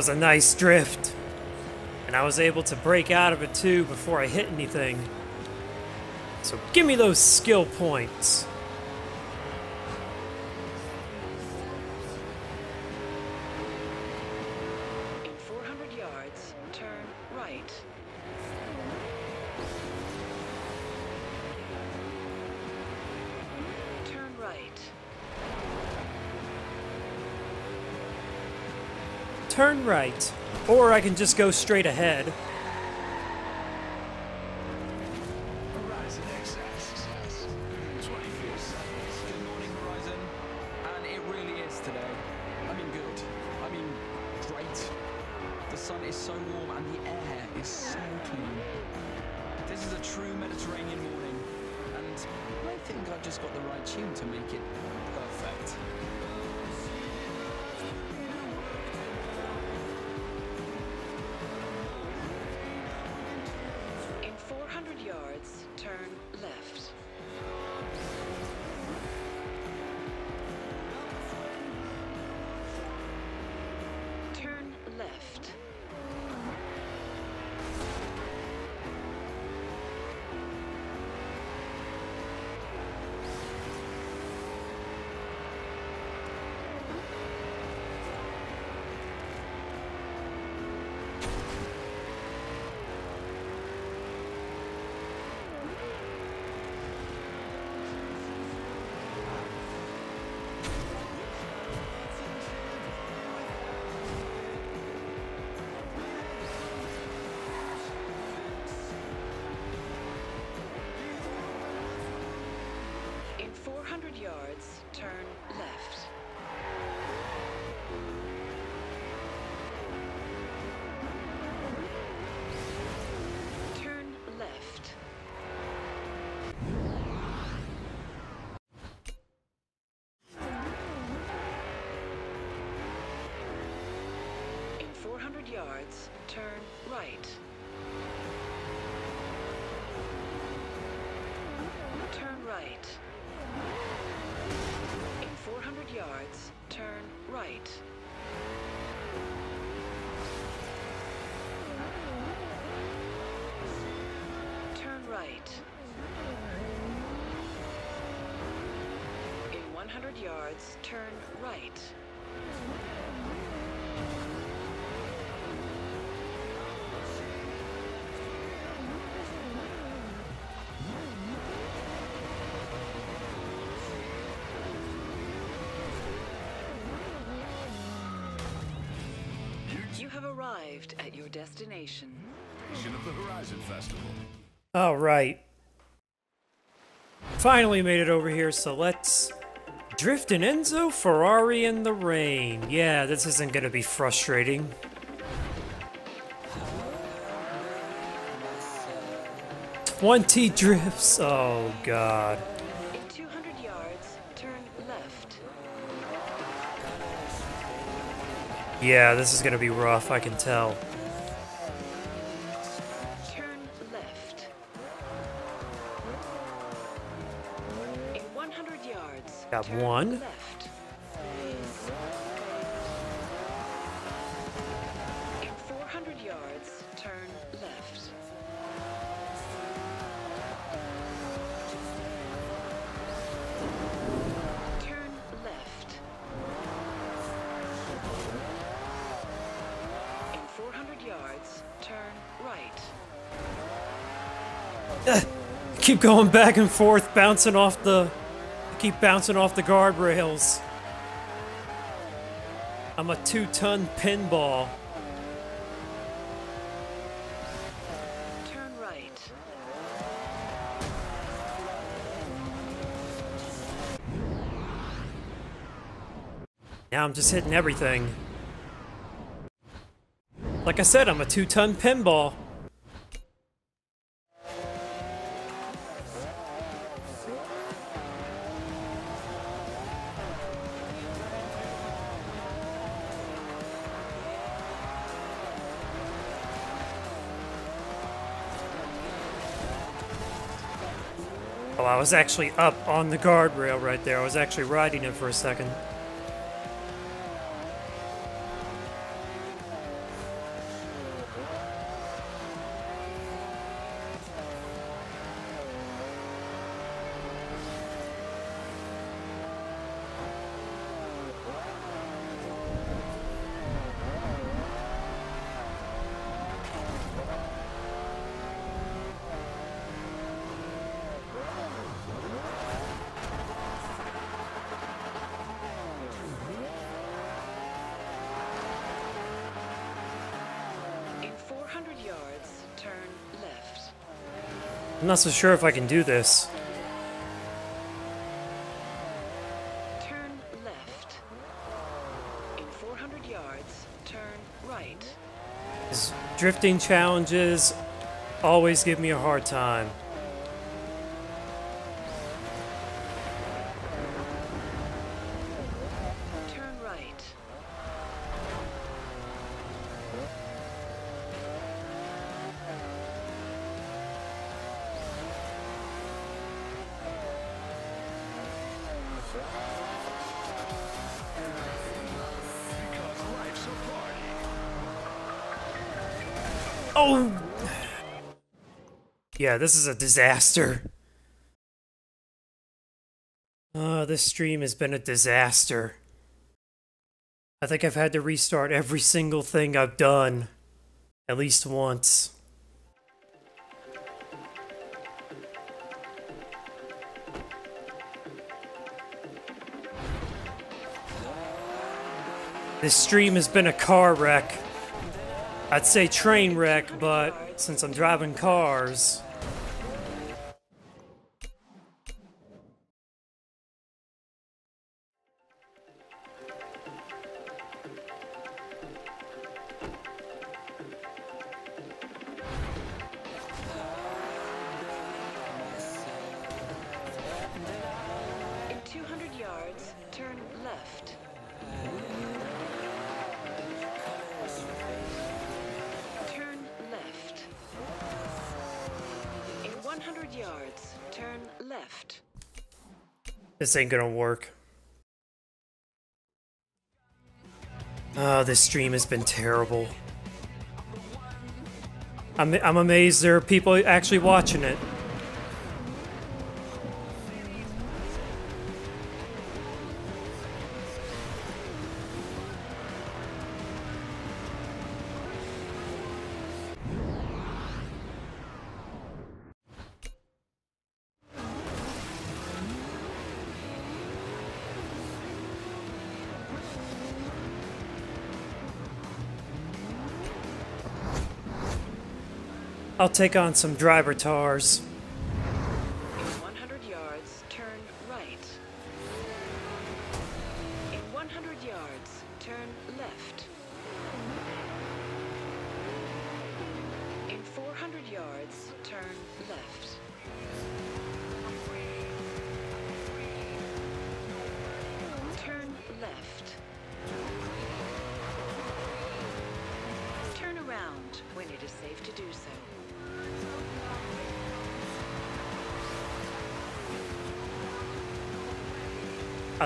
Was a nice drift. And I was able to break out of it too before I hit anything. So give me those skill points. Turn right. Or I can just go straight ahead. 400 yards, turn left. Turn left. In 400 yards, turn right. Turn right. In 400 yards, turn right. Turn right. In 100 yards, turn right. Have arrived at your destination. Nation of the Horizon Festival. All right. Finally made it over here, so let's drift an Enzo Ferrari in the rain. Yeah, this isn't gonna be frustrating. Twenty drifts. Oh god. Yeah, this is gonna be rough. I can tell. Turn left. In 100 yards, Got one. left. Keep going back and forth, bouncing off the. Keep bouncing off the guardrails. I'm a two ton pinball. Turn right. Now I'm just hitting everything. Like I said, I'm a two ton pinball. Was actually up on the guardrail right there. I was actually riding it for a second. I'm not so sure if I can do this. Turn left. In 400 yards, turn right. Drifting challenges always give me a hard time. This is a disaster. Uh, this stream has been a disaster. I think I've had to restart every single thing I've done. At least once. This stream has been a car wreck. I'd say train wreck, but since I'm driving cars, This ain't gonna work. Oh, this stream has been terrible. I'm, I'm amazed there are people actually watching it. I'll take on some Drivatars.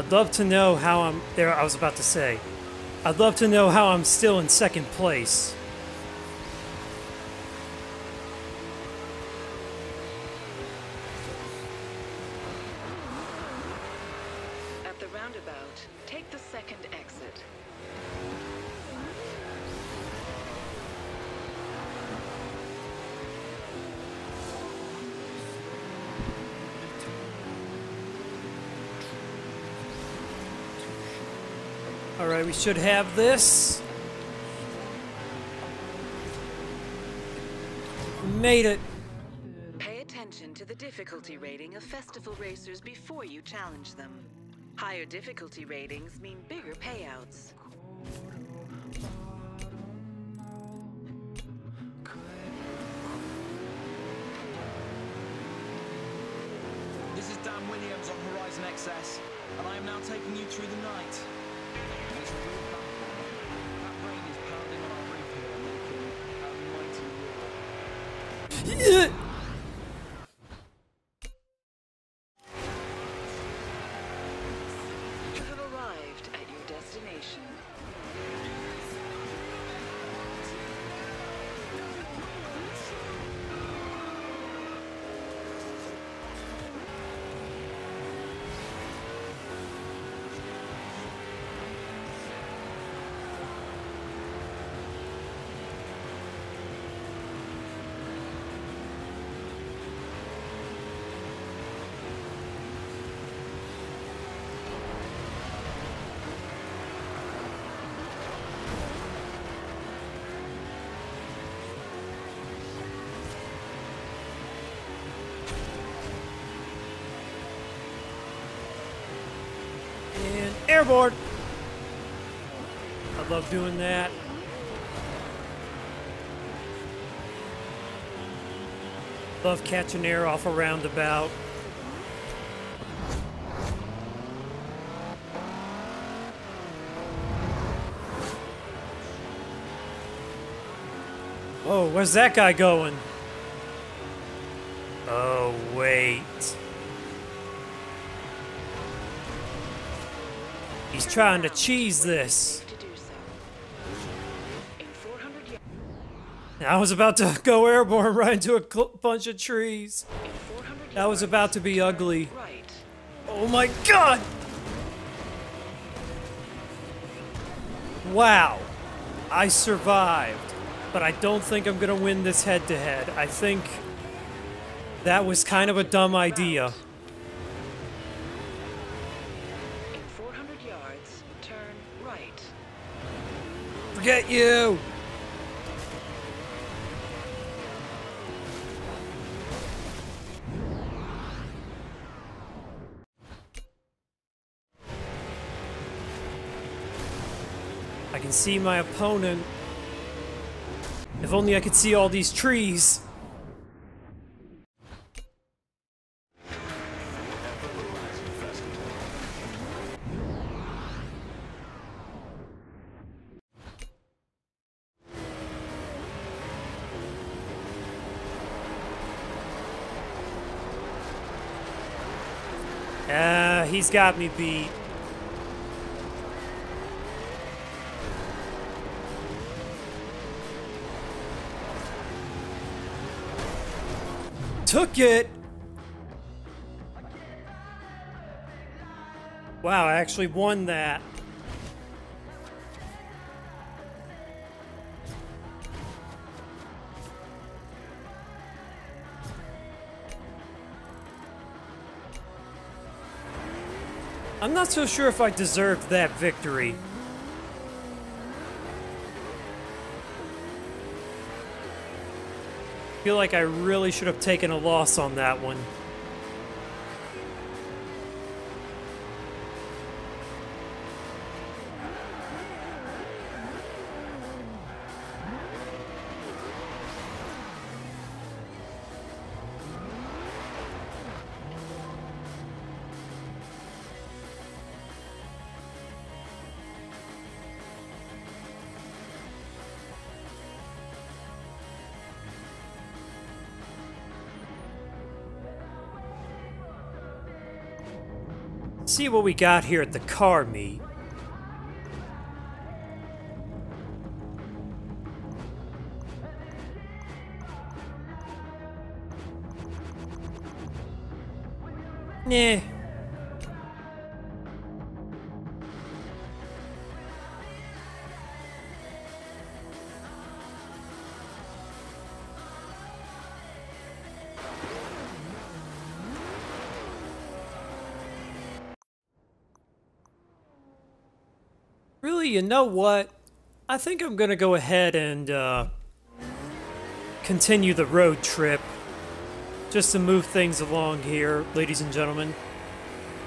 I'd love to know how I'm there. I was about to say, I'd love to know how I'm still in second place. Should have this. We made it. Pay attention to the difficulty rating of festival racers before you challenge them. Higher difficulty ratings mean bigger payouts. This is Dan Williams on Horizon XS, and I am now taking you through the night. And I love doing that. Love catching air off a roundabout. Whoa, where's that guy going? Trying to cheese this. Safe to do so. In 400 yards. I was about to go airborne right into a bunch of trees. That was about to be ugly. Oh my god! Wow. I survived. But I don't think I'm gonna win this head to head. I think that was kind of a dumb idea. Forget you! I can see my opponent. If only I could see all these trees. He's got me beat. Took it! Wow, I actually won that. I'm not so sure if I deserved that victory. feel like I really should have taken a loss on that one. See what we got here at the car meet. Nah. You know what? I think I'm gonna go ahead and uh, continue the road trip just to move things along here, ladies and gentlemen.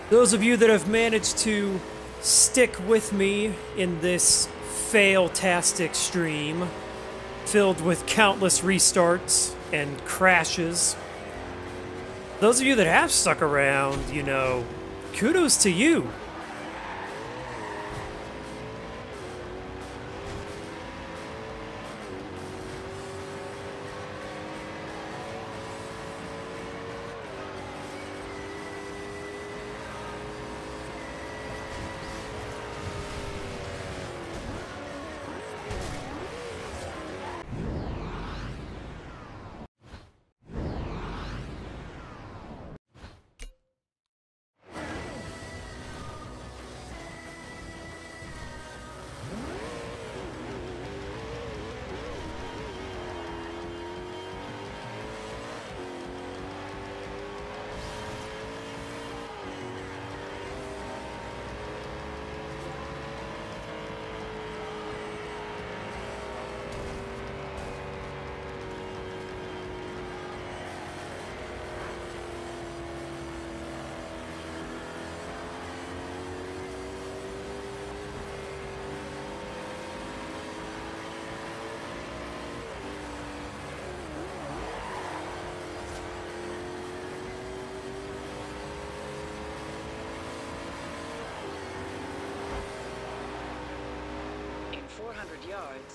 Those of you that have managed to stick with me in this fail-tastic stream, filled with countless restarts and crashes. Those of you that have stuck around, you know, kudos to you. Yards,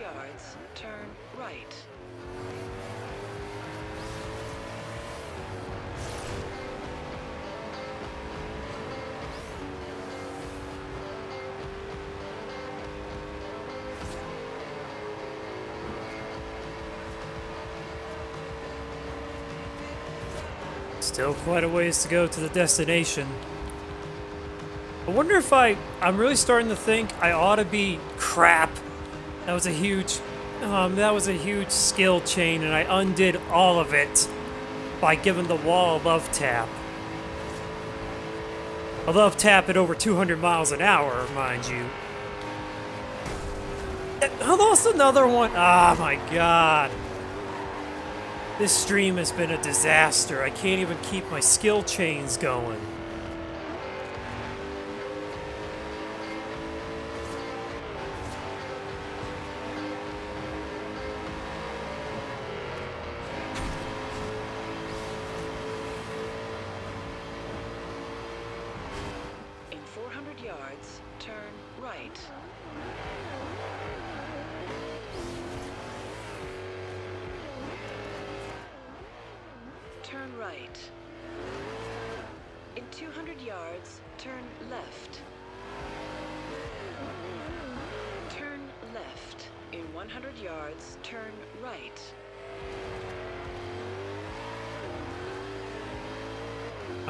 yards, turn right. Still quite a ways to go to the destination. I wonder if I. I'm really starting to think I ought to be. Crap! That was a huge Um, that was a huge skill chain, and I undid all of it by giving the wall a love tap. A love tap at over 200 miles an hour, mind you. I lost another one. Ah, my god. This stream has been a disaster. I can't even keep my skill chains going.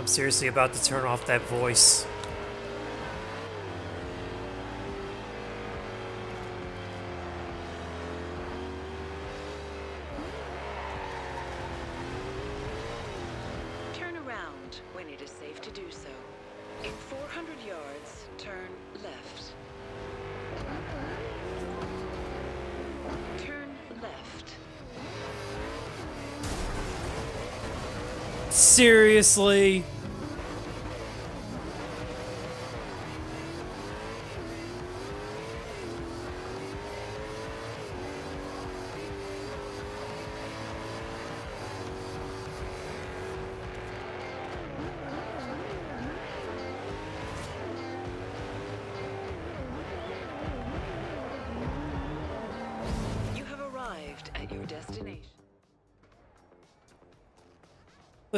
Seriously about to turn off that voice. Turn around when it is safe to do so. In 400 yards, turn left. Turn left. Seriously?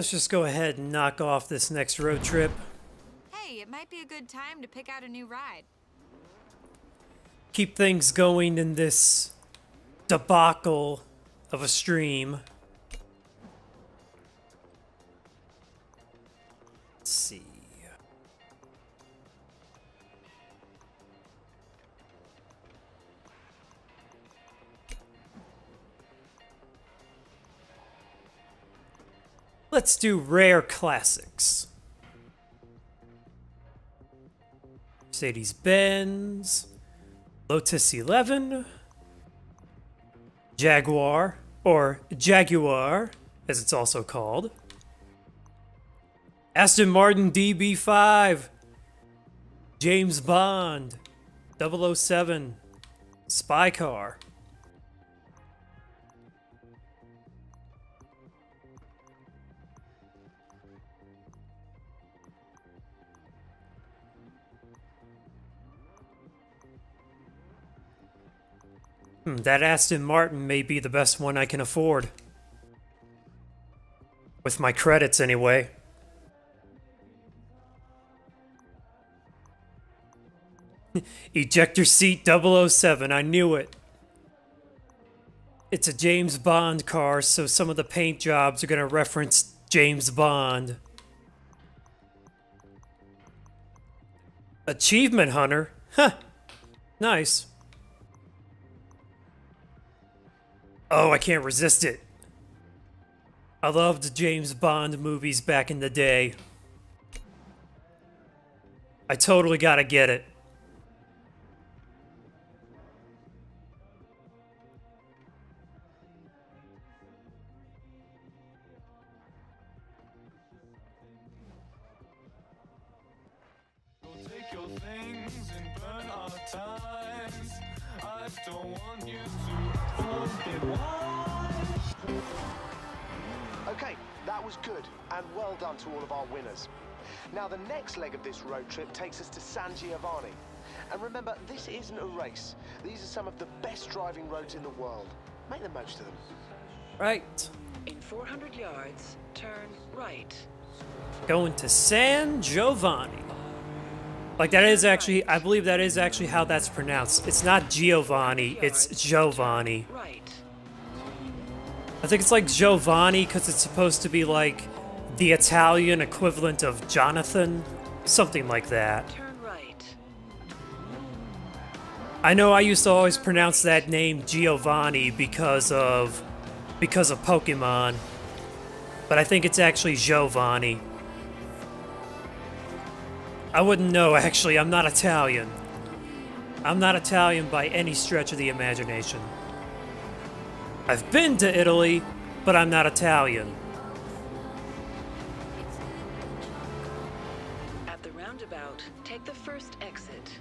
Let's just go ahead and knock off this next road trip. Hey, it might be a good time to pick out a new ride. Keep things going in this debacle of a stream. Let's do rare classics. Mercedes Benz, Lotus 11, Jaguar, or Jaguar, as it's also called, Aston Martin DB5, James Bond, 007, Spy Car. Hmm, that Aston Martin may be the best one I can afford. With my credits, anyway. Ejector seat 007, I knew it. It's a James Bond car, so some of the paint jobs are gonna reference James Bond. Achievement Hunter? Huh. Nice. Oh, I can't resist it. I loved James Bond movies back in the day. I totally gotta get it. Okay, that was good, and well done to all of our winners. Now, the next leg of this road trip takes us to San Giovanni. And remember, this isn't a race. These are some of the best driving roads in the world. Make the most of them. Right. In 400 yards, turn right. Going to San Giovanni. Like that is actually, I believe that is actually how that's pronounced. It's not Giovanni, it's Giovanni. Right. I think it's like Giovanni because it's supposed to be like the Italian equivalent of Jonathan, something like that. Turn right. I know I used to always pronounce that name Giovanni because of because of Pokemon. But I think it's actually Giovanni. I wouldn't know actually, I'm not Italian. I'm not Italian by any stretch of the imagination. I've been to Italy, but I'm not Italian. At the roundabout, take the first exit.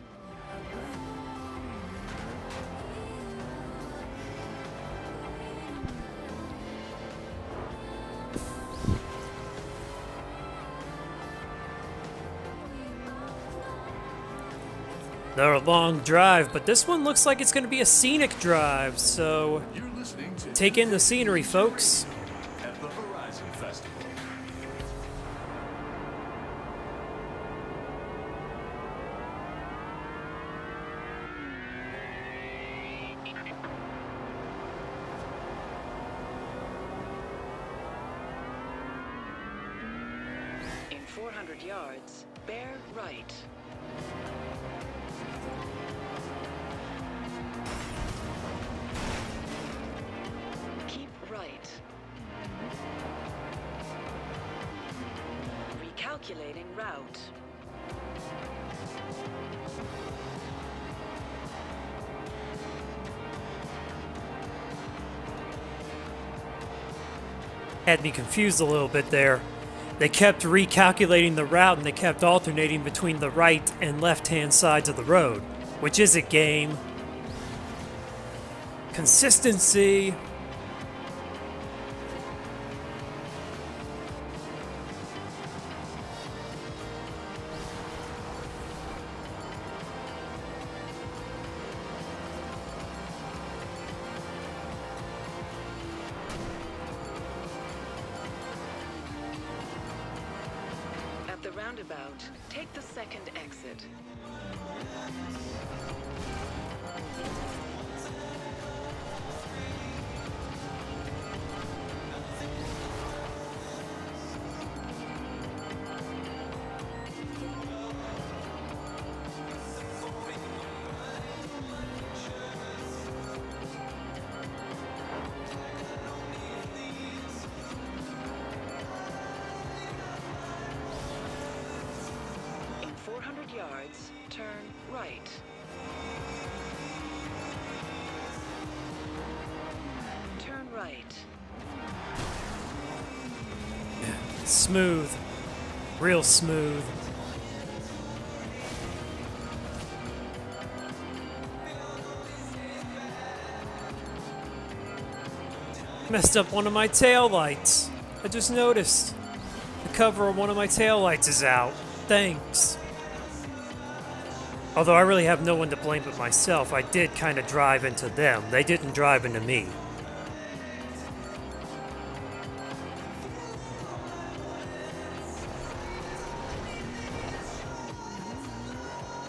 Another long drive, but this one looks like it's going to be a scenic drive, so You're listening to take in the scenery, folks. Had me confused a little bit there. They kept recalculating the route and they kept alternating between the right and left hand sides of the road, which is a game. Consistency. Messed up one of my tail lights. I just noticed. The cover of one of my tail lights is out. Thanks. Although I really have no one to blame but myself, I did kind of drive into them. They didn't drive into me.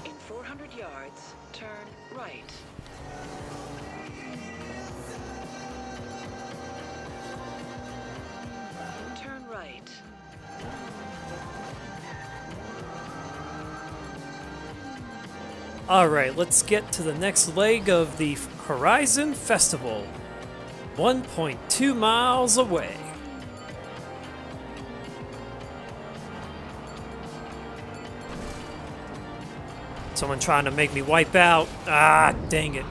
In 400 yards, turn right. Right. Alright, let's get to the next leg of the Horizon Festival. 1.2 miles away. Someone trying to make me wipe out. Ah, dang it.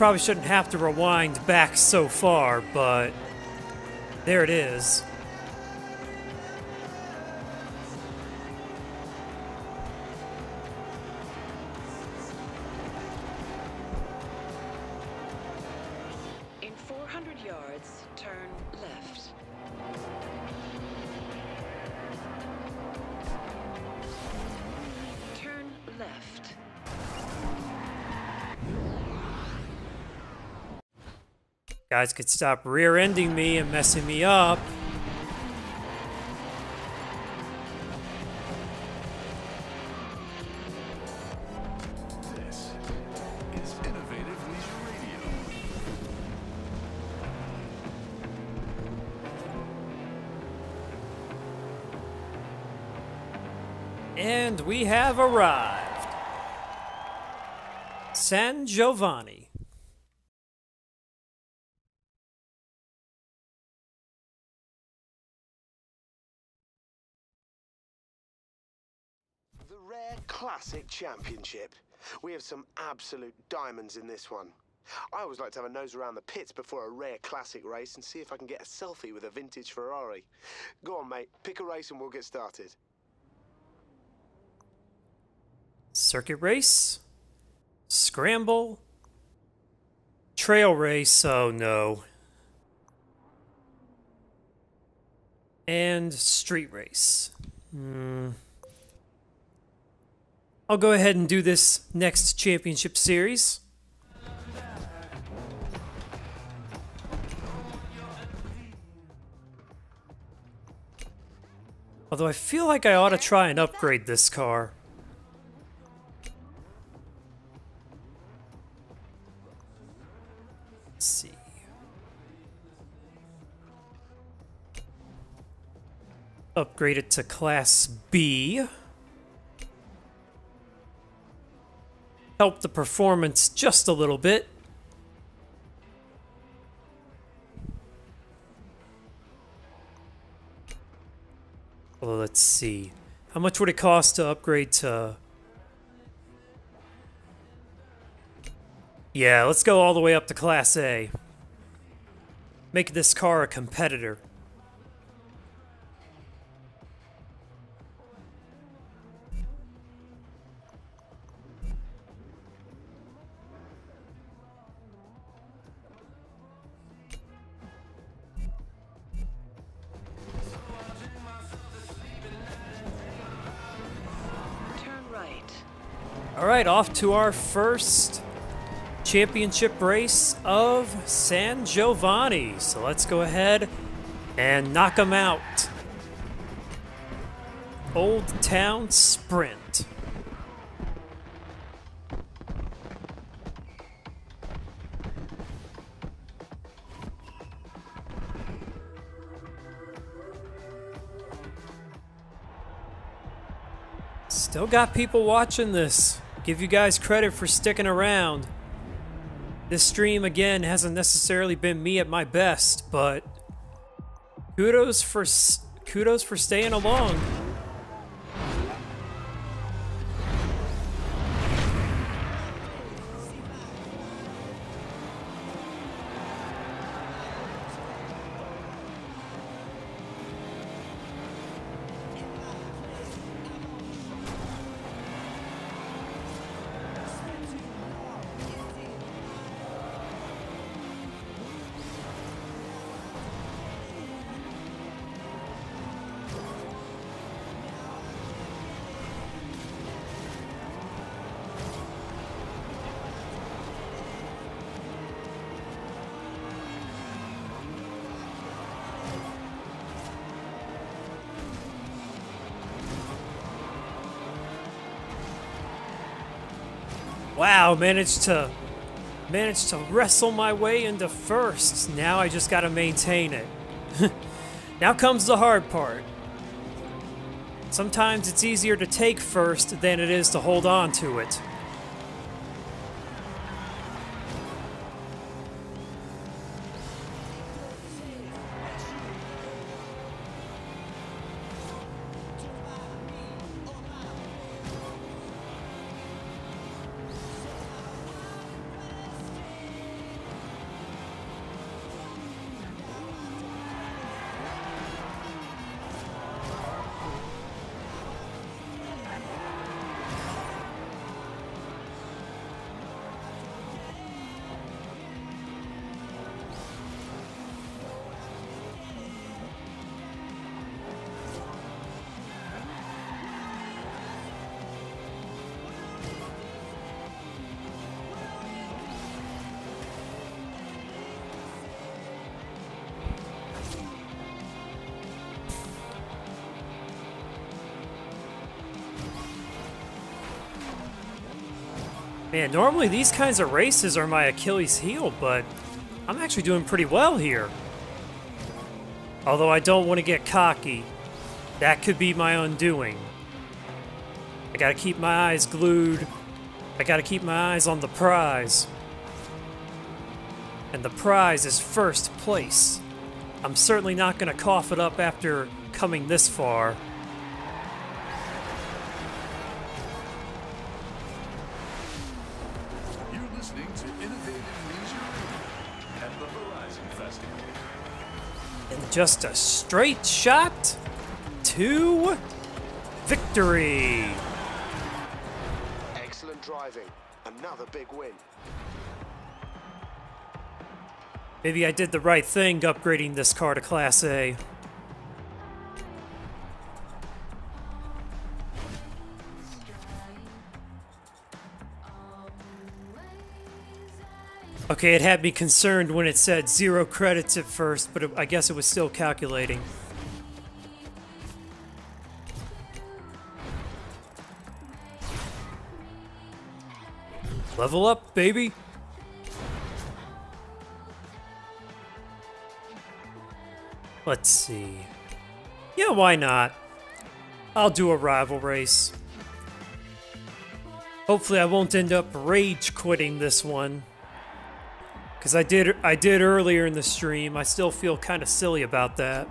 Probably shouldn't have to rewind back so far, but there it is. guys could stop rear-ending me and messing me up. And we have arrived. San Giovanni. Championship. We have some absolute diamonds in this one. I always like to have a nose around the pits before a rare classic race and see if I can get a selfie with a vintage Ferrari. Go on, mate. Pick a race and we'll get started. Circuit race, scramble, trail race, oh no, and street race. Hmm. I'll go ahead and do this next championship series. Although I feel like I ought to try and upgrade this car. Let's see. Upgrade it to Class B. Help the performance just a little bit. Well, let's see. How much would it cost to upgrade to... Yeah, let's go all the way up to Class A. Make this car a competitor. All right, off to our first championship race of San Giovanni. So let's go ahead and knock them out. Old Town Sprint. Still got people watching this. Give you guys credit for sticking around. This stream, again, hasn't necessarily been me at my best, but kudos for kudos for staying along. Managed to managed to wrestle my way into first. Now I just got to maintain it. now comes the hard part. Sometimes it's easier to take first than it is to hold on to it. Normally these kinds of races are my Achilles heel, but I'm actually doing pretty well here. Although I don't want to get cocky. That could be my undoing. I gotta keep my eyes glued. I gotta keep my eyes on the prize. And the prize is first place. I'm certainly not gonna cough it up after coming this far. Just a straight shot to victory. Excellent driving. Another big win. Maybe I did the right thing upgrading this car to Class A. Okay, it had me concerned when it said zero credits at first, but it, I guess it was still calculating. Level up, baby! Let's see. Yeah, why not? I'll do a rival race. Hopefully I won't end up rage quitting this one. Cause I did I did earlier in the stream. I still feel kind of silly about that.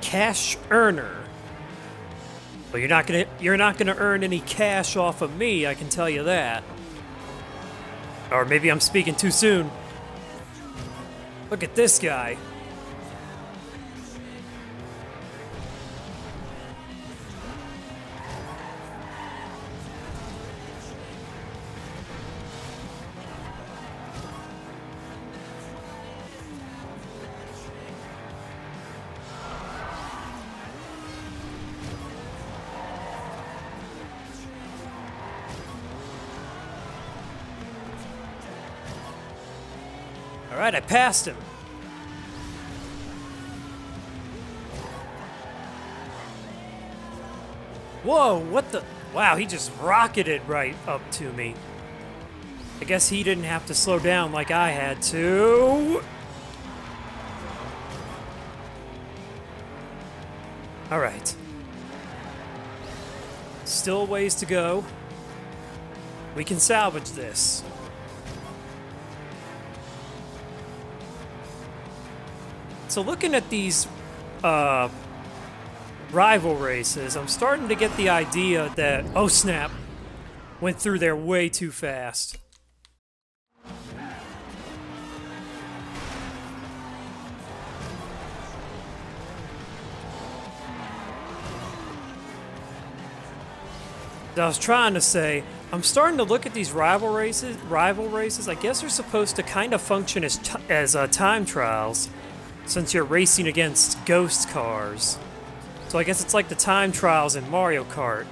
Cash earner. Well, you're not gonna you're not gonna earn any cash off of me, I can tell you that. Or maybe I'm speaking too soon. Look at this guy. Passed him. Whoa, what the? Wow, he just rocketed right up to me. I guess he didn't have to slow down like I had to. All right. Still ways to go. We can salvage this. So looking at these uh, rival races, I'm starting to get the idea that oh snap, went through there way too fast. I was trying to say, I'm starting to look at these rival races. Rival races, I guess, are supposed to kind of function as as uh, time trials, since you're racing against ghost cars. So I guess it's like the time trials in Mario Kart,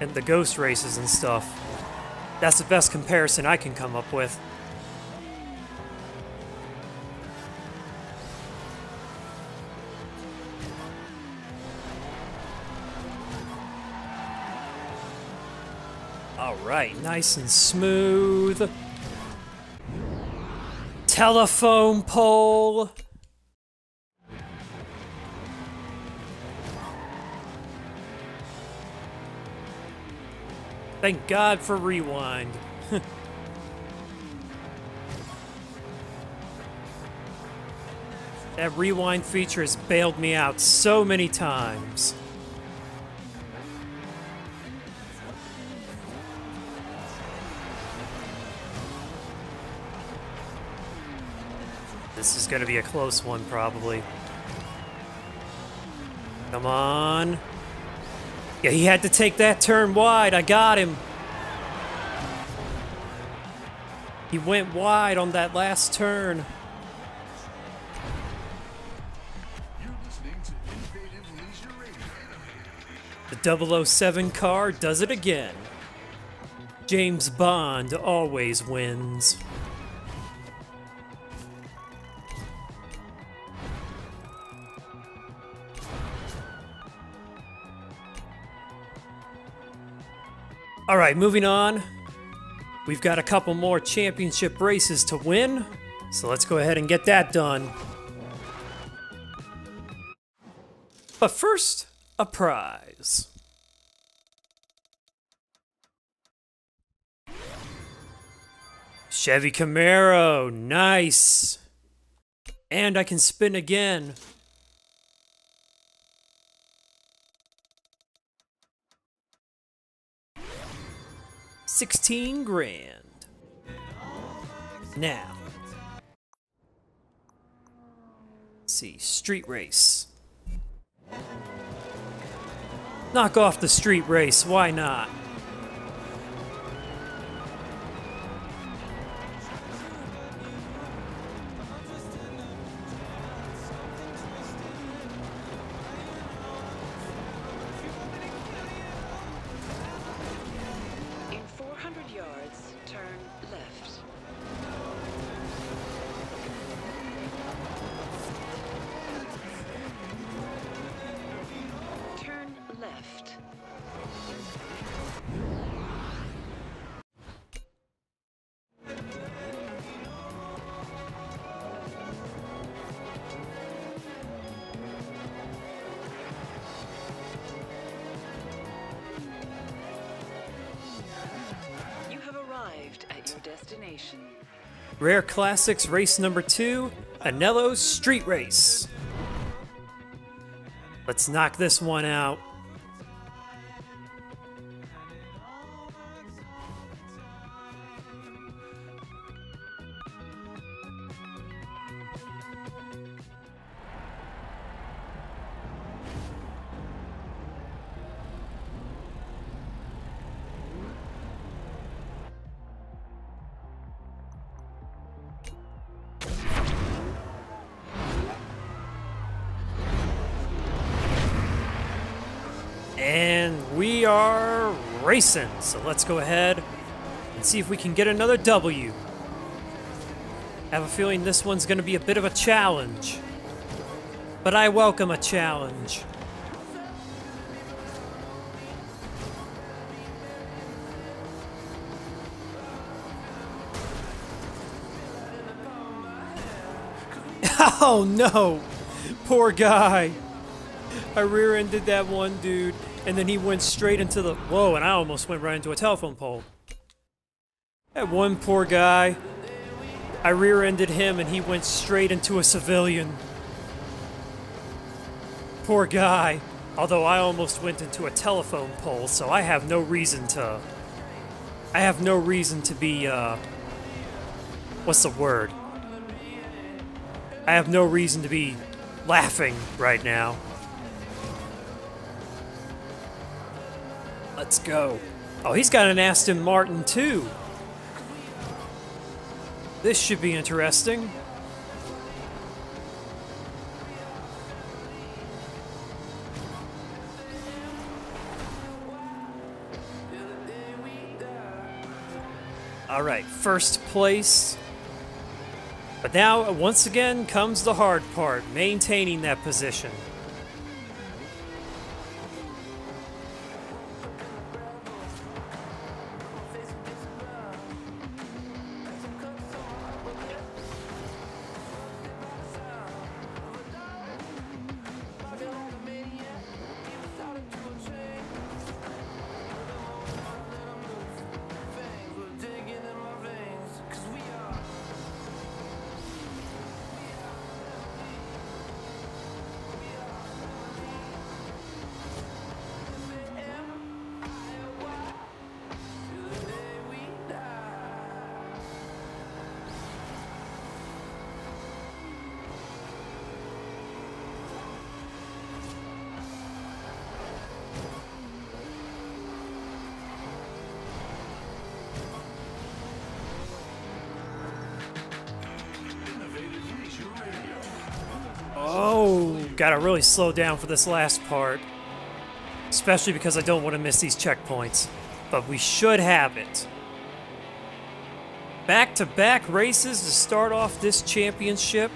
and the ghost races and stuff. That's the best comparison I can come up with. All right, nice and smooth. Telephone pole. Thank God for rewind. that rewind feature has bailed me out so many times. This is going to be a close one, probably. Come on. Yeah, he had to take that turn wide. I got him. He went wide on that last turn. The 007 car does it again. James Bond always wins. All right, moving on. We've got a couple more championship races to win. So let's go ahead and get that done. But first, a prize. Chevy Camaro, nice. And I can spin again. Sixteen grand. Now, see, street race. Knock off the street race, why not? Rare Classics race number two, Anello's Street Race. Let's knock this one out. So let's go ahead and see if we can get another W. I have a feeling this one's going to be a bit of a challenge. But I welcome a challenge. Oh no! Poor guy. I rear-ended that one dude, and then he went straight into the whoa, and I almost went right into a telephone pole. That one poor guy. I rear-ended him, and he went straight into a civilian. Poor guy. Although I almost went into a telephone pole, so I have no reason to. I have no reason to be. uh... What's the word? I have no reason to be laughing right now. Let's go. Oh, he's got an Aston Martin too. This should be interesting. All right, first place. But now, once again, comes the hard part maintaining that position. Gotta really slow down for this last part. Especially because I don't want to miss these checkpoints. But we should have it. Back to back races to start off this championship.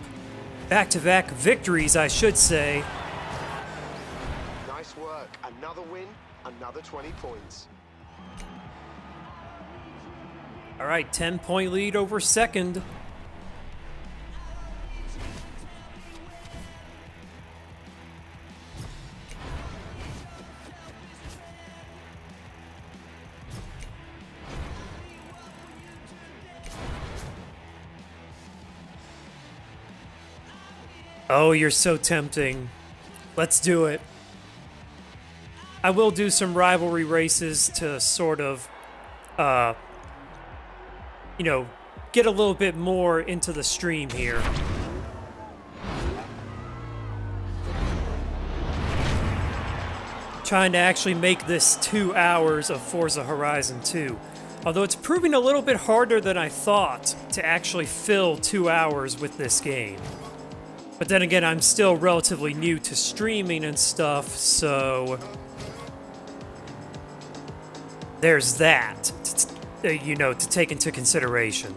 Back to back victories, I should say. Nice work. Another win, another 20 points. All right, 10 point lead over second. Oh, you're so tempting. Let's do it. I will do some rivalry races to sort of, uh, you know, get a little bit more into the stream here. Trying to actually make this two hours of Forza Horizon 2. Although it's proving a little bit harder than I thought to actually fill two hours with this game. But then again, I'm still relatively new to streaming and stuff, so... There's that, uh, you know, to take into consideration.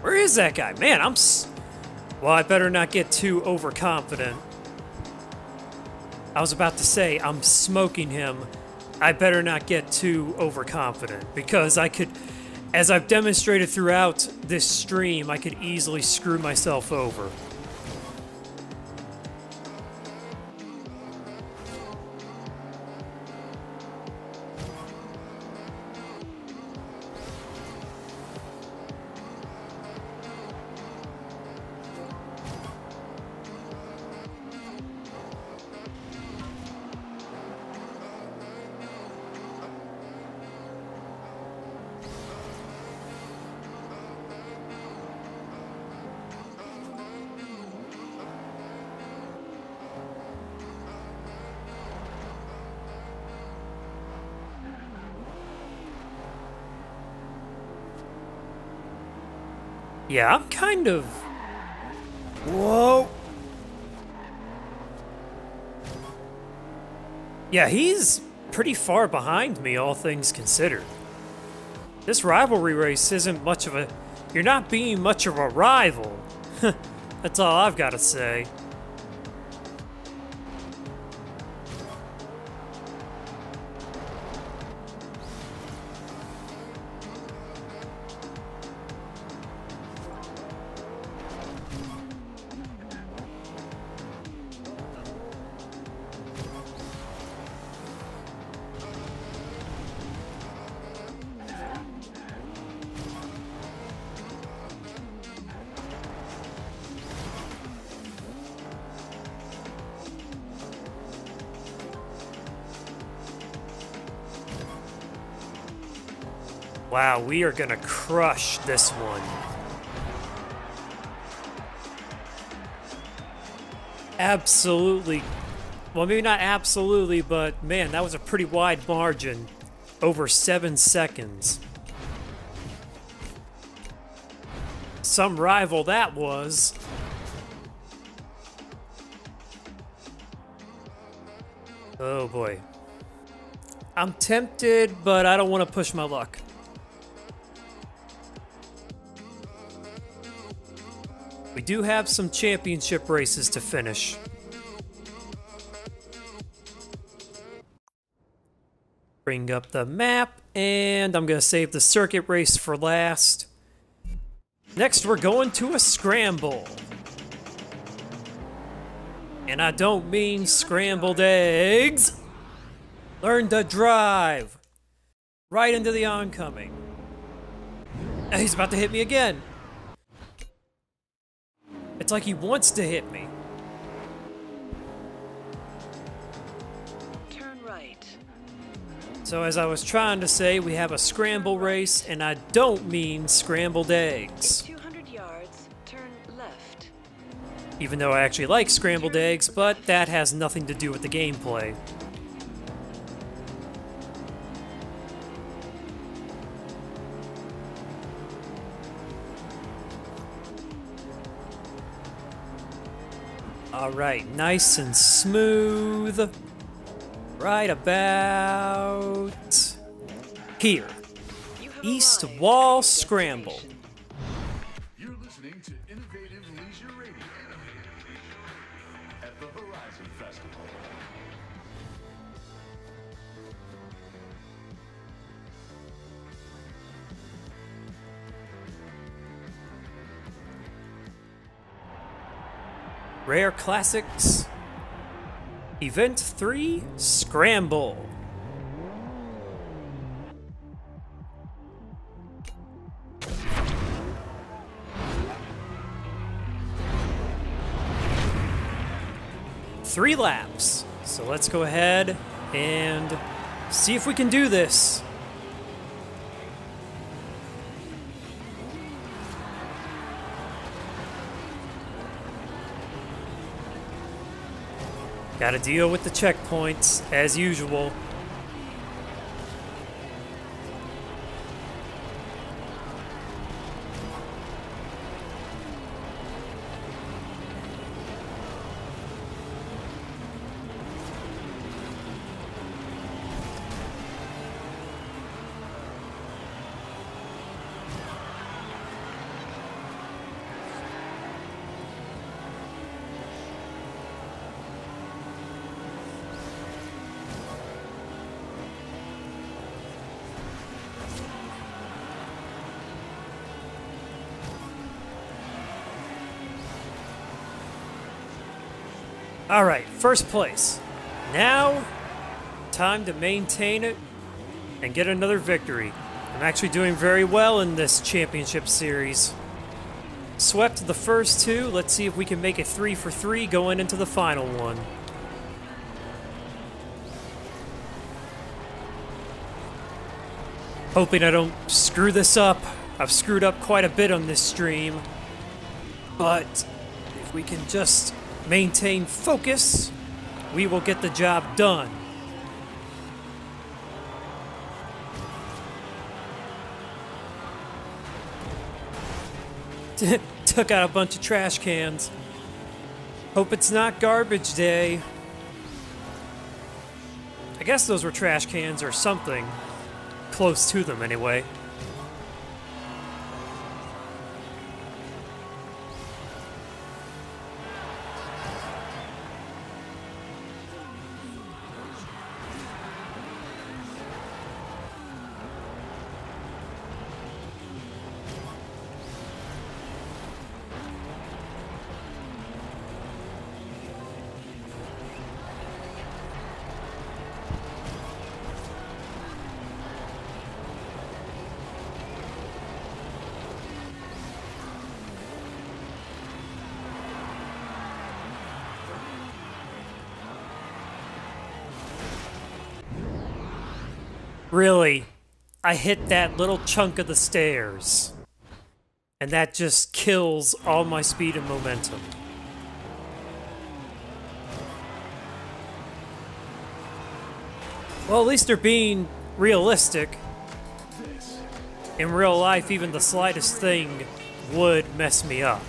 Where is that guy? Man, I'm... well, I better not get too overconfident. I was about to say, I'm smoking him. I better not get too overconfident because I could, as I've demonstrated throughout this stream, I could easily screw myself over. Yeah, I'm kind of... Whoa! Yeah, he's pretty far behind me, all things considered. This rivalry race isn't much of a... You're not being much of a rival. That's all I've got to say. We are gonna crush this one. Absolutely. Well, maybe not absolutely, but man, that was a pretty wide margin. Over seven seconds. Some rival that was. Oh boy. I'm tempted, but I don't want to push my luck. Do have some championship races to finish. Bring up the map, and I'm going to save the circuit race for last. Next, we're going to a scramble. And I don't mean scrambled eggs. Learn to drive. Right into the oncoming. He's about to hit me again. It's like he wants to hit me. Turn right. So as I was trying to say, we have a scramble race, and I don't mean scrambled eggs. 200 yards, turn left. Even though I actually like scrambled eggs, but that has nothing to do with the gameplay. Alright, nice and smooth. Right about here. East Wall Scramble. Rare Classics. Event 3, Scramble. Three laps. So let's go ahead and see if we can do this. Gotta deal with the checkpoints, as usual. First place. Now, time to maintain it and get another victory. I'm actually doing very well in this championship series. Swept the first two. Let's see if we can make it three for three going into the final one. Hoping I don't screw this up. I've screwed up quite a bit on this stream. But if we can just maintain focus, we will get the job done. Took out a bunch of trash cans. Hope it's not garbage day. I guess those were trash cans or something. Close to them, anyway. Really, I hit that little chunk of the stairs. And that just kills all my speed and momentum. Well, at least they're being realistic. In real life, even the slightest thing would mess me up.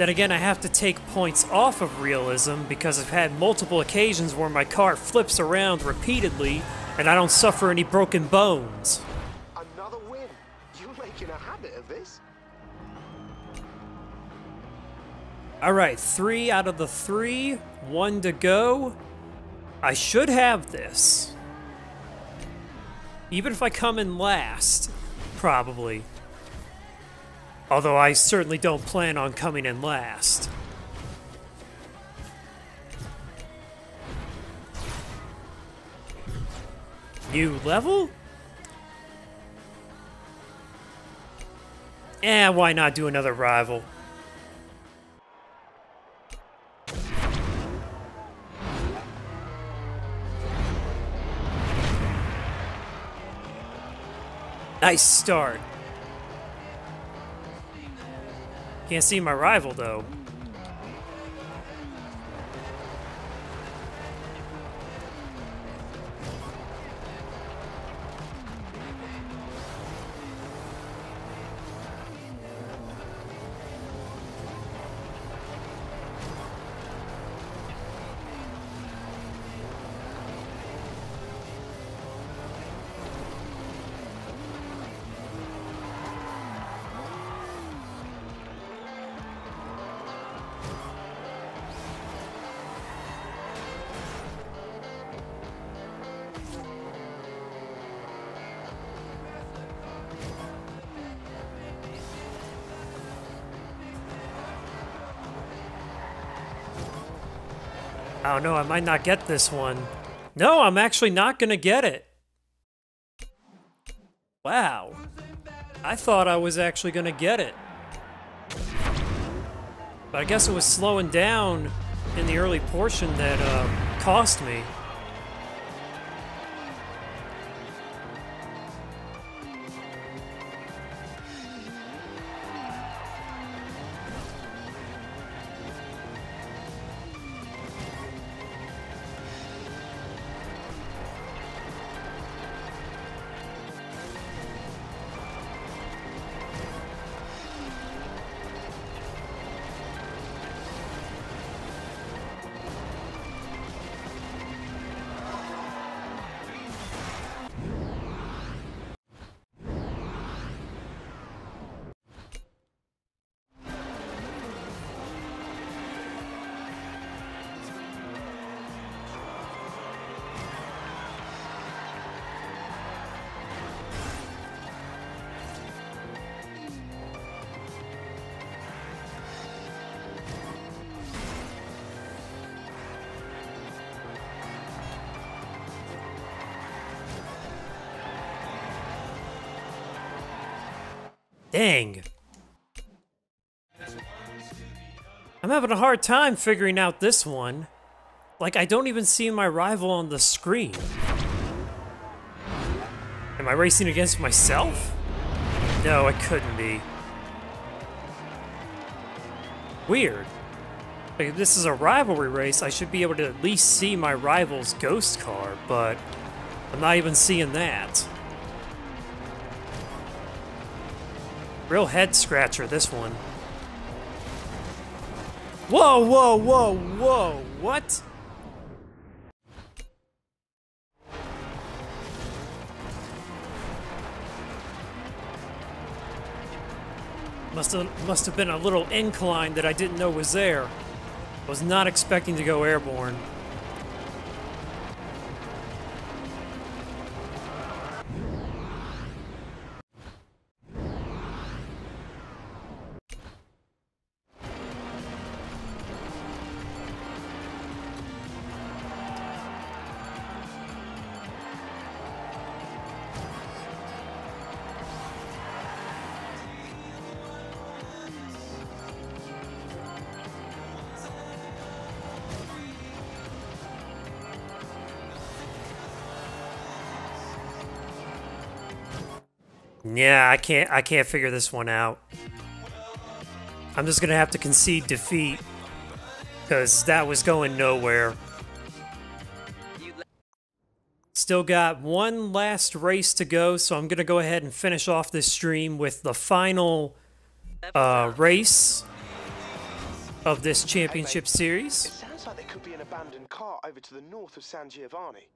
Then again, I have to take points off of realism because I've had multiple occasions where my car flips around repeatedly and I don't suffer any broken bones. Another win. You're making a habit of this. Alright, three out of the three, one to go. I should have this. Even if I come in last, probably. Although I certainly don't plan on coming in last. New level? Eh, why not do another rival? Nice start. Can't see my rival, though. no, I might not get this one. No, I'm actually not gonna get it. Wow. I thought I was actually gonna get it. But I guess it was slowing down in the early portion that uh, cost me. Dang. I'm having a hard time figuring out this one. Like, I don't even see my rival on the screen. Am I racing against myself? No, I couldn't be. Weird. Like, if this is a rivalry race, I should be able to at least see my rival's ghost car, but I'm not even seeing that. Real head scratcher, this one. Whoa, whoa, whoa, whoa, what? Must have, must have been a little incline that I didn't know was there. I Was not expecting to go airborne. Yeah, I can't I can't figure this one out. I'm just gonna have to concede defeat. Cause that was going nowhere. Still got one last race to go, so I'm gonna go ahead and finish off this stream with the final uh, race of this championship It series. sounds like there could be an abandoned car over to the north of San Giovanni.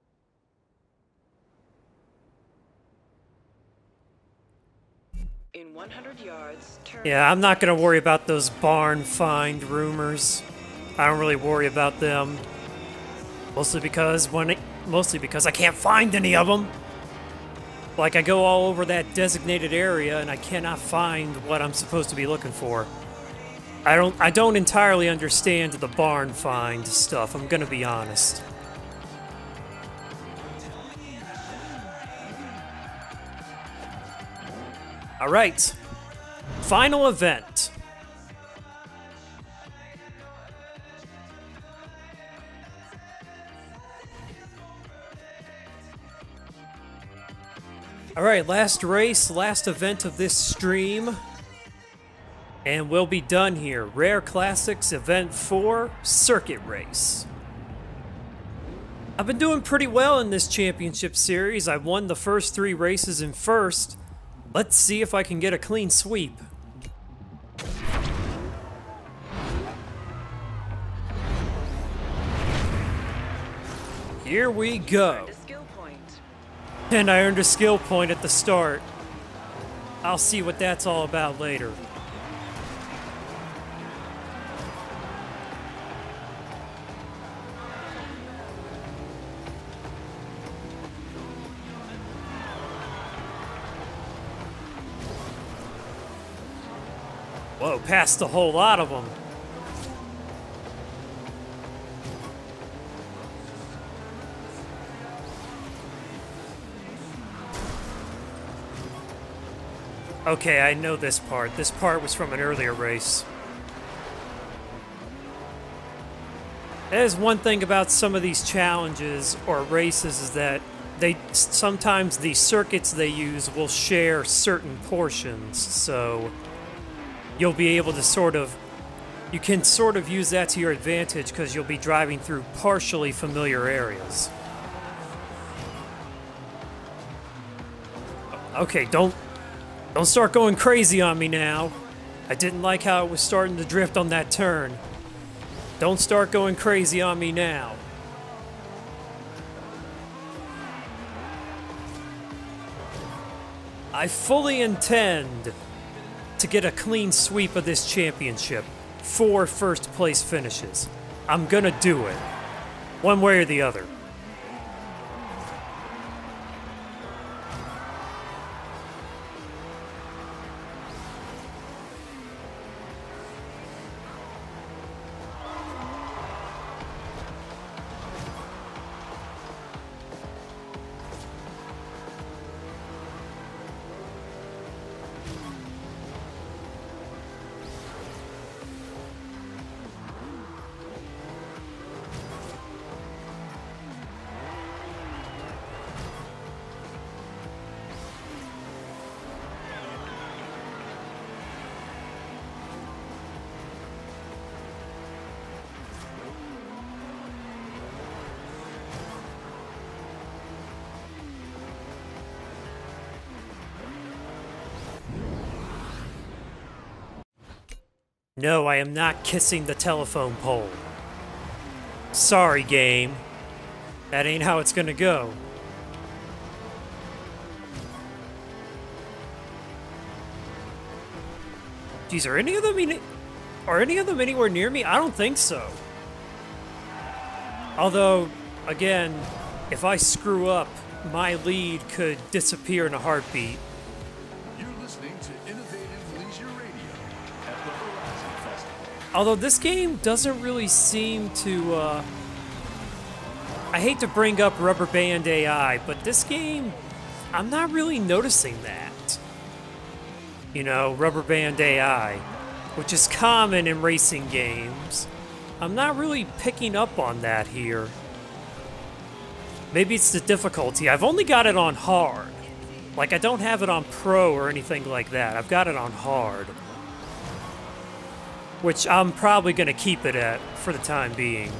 In 100 yards. Yeah, I'm not gonna worry about those barn find rumors. I don't really worry about them. Mostly because when it, mostly because I can't find any of them. Like I go all over that designated area and I cannot find what I'm supposed to be looking for. I don't I don't entirely understand the barn find stuff. I'm gonna be honest. All right. Final event. All right, last race, last event of this stream. And we'll be done here. Rare Classics Event 4 Circuit Race. I've been doing pretty well in this championship series. I won the first three races in first. Let's see if I can get a clean sweep. Here we go. Earned a skill point. And I earned a skill point at the start. I'll see what that's all about later. Whoa, passed a whole lot of them. Okay, I know this part. This part was from an earlier race. That is one thing about some of these challenges or races is that they sometimes the circuits they use will share certain portions, so you'll be able to sort of you can sort of use that to your advantage because you'll be driving through partially familiar areas. Okay, don't don't start going crazy on me now. I didn't like how it was starting to drift on that turn. Don't start going crazy on me now. I fully intend to get a clean sweep of this championship. Four first place finishes. I'm gonna do it. One way or the other. No, I am not kissing the telephone pole. Sorry, game. That ain't how it's gonna go. Geez, are any of them any- are any of them anywhere near me? I don't think so. Although, again, if I screw up, my lead could disappear in a heartbeat. Although this game doesn't really seem to, uh... I hate to bring up Rubber Band AI, but this game, I'm not really noticing that. You know, Rubber Band AI, which is common in racing games. I'm not really picking up on that here. Maybe it's the difficulty. I've only got it on hard. Like, I don't have it on pro or anything like that. I've got it on hard which I'm probably going to keep it at for the time being.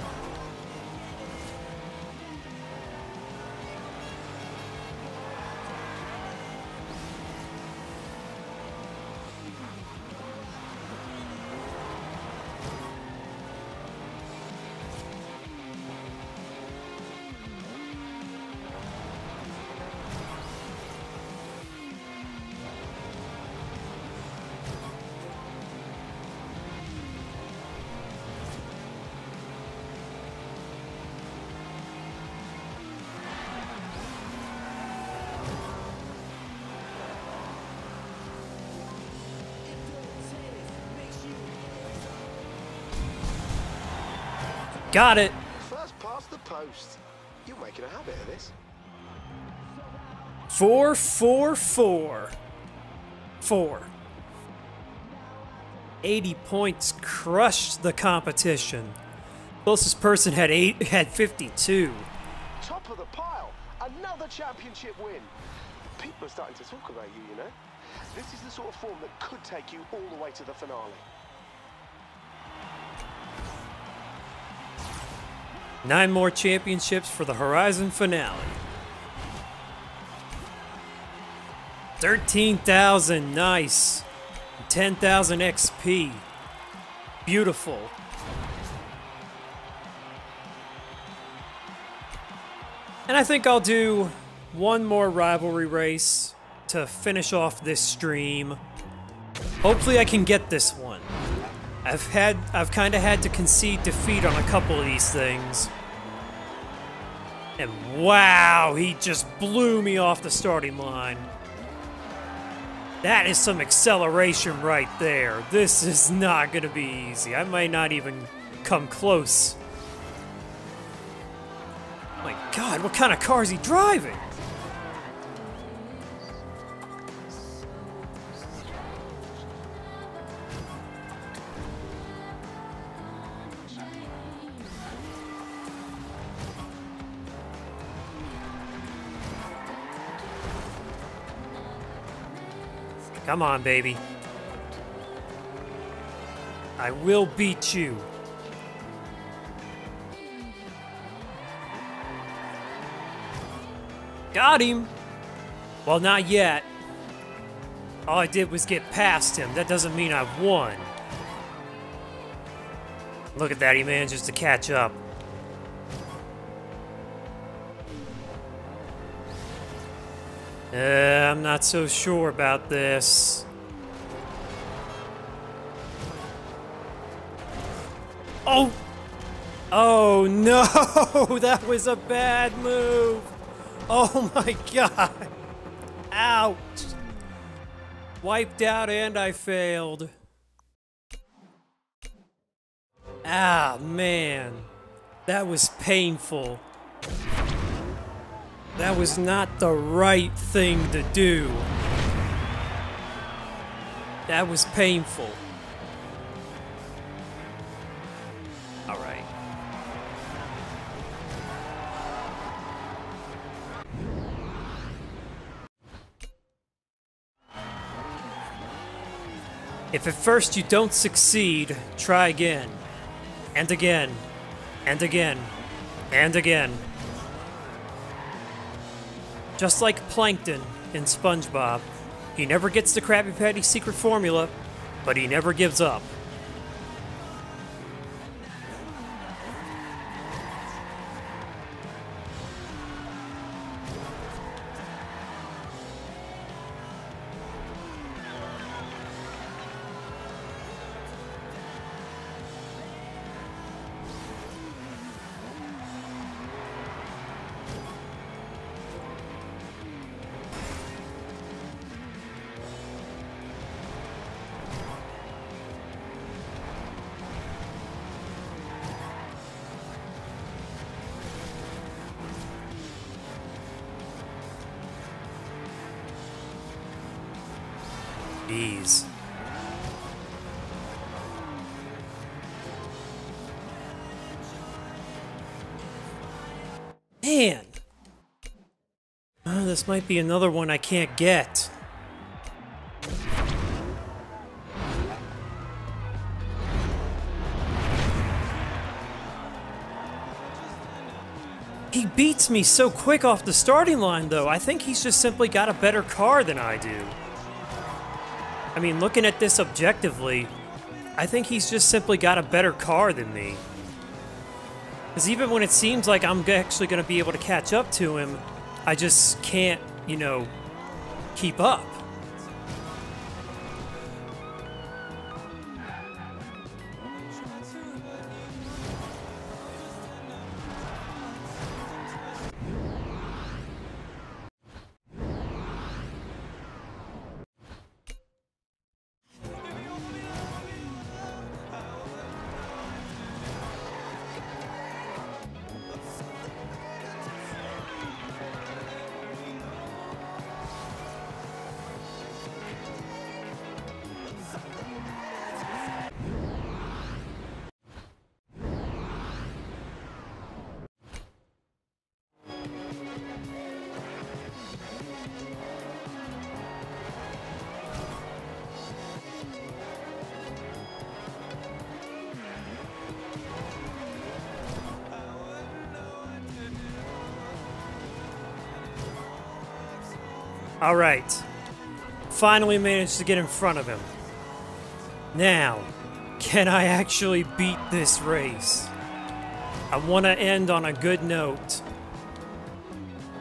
Got it. First past the post. You're making a habit of this. Four, four, four. Four. 80 points crushed the competition. Closest person had eight had 52. Top of the pile. Another championship win. People are starting to talk about you, you know. This is the sort of form that could take you all the way to the finale. Nine more championships for the Horizon finale. 13,000, nice. 10,000 XP. Beautiful. And I think I'll do one more rivalry race to finish off this stream. Hopefully I can get this one. I've had I've kind of had to concede defeat on a couple of these things. And wow, he just blew me off the starting line. That is some acceleration right there. This is not going to be easy. I might not even come close. My god, what kind of car is he driving? Come on, baby. I will beat you. Got him! Well, not yet. All I did was get past him. That doesn't mean I've won. Look at that, he manages to catch up. Uh, I'm not so sure about this. Oh! Oh no! That was a bad move! Oh my god! Ouch! Wiped out and I failed. Ah, man. That was painful. That was not the right thing to do. That was painful. Alright. If at first you don't succeed, try again. And again. And again. And again. Just like Plankton in SpongeBob, he never gets the Krabby Patty secret formula, but he never gives up. This might be another one I can't get. He beats me so quick off the starting line, though. I think he's just simply got a better car than I do. I mean, looking at this objectively, I think he's just simply got a better car than me. Because even when it seems like I'm actually going to be able to catch up to him, I just can't, you know, keep up. All right. Finally managed to get in front of him. Now, can I actually beat this race? I want to end on a good note.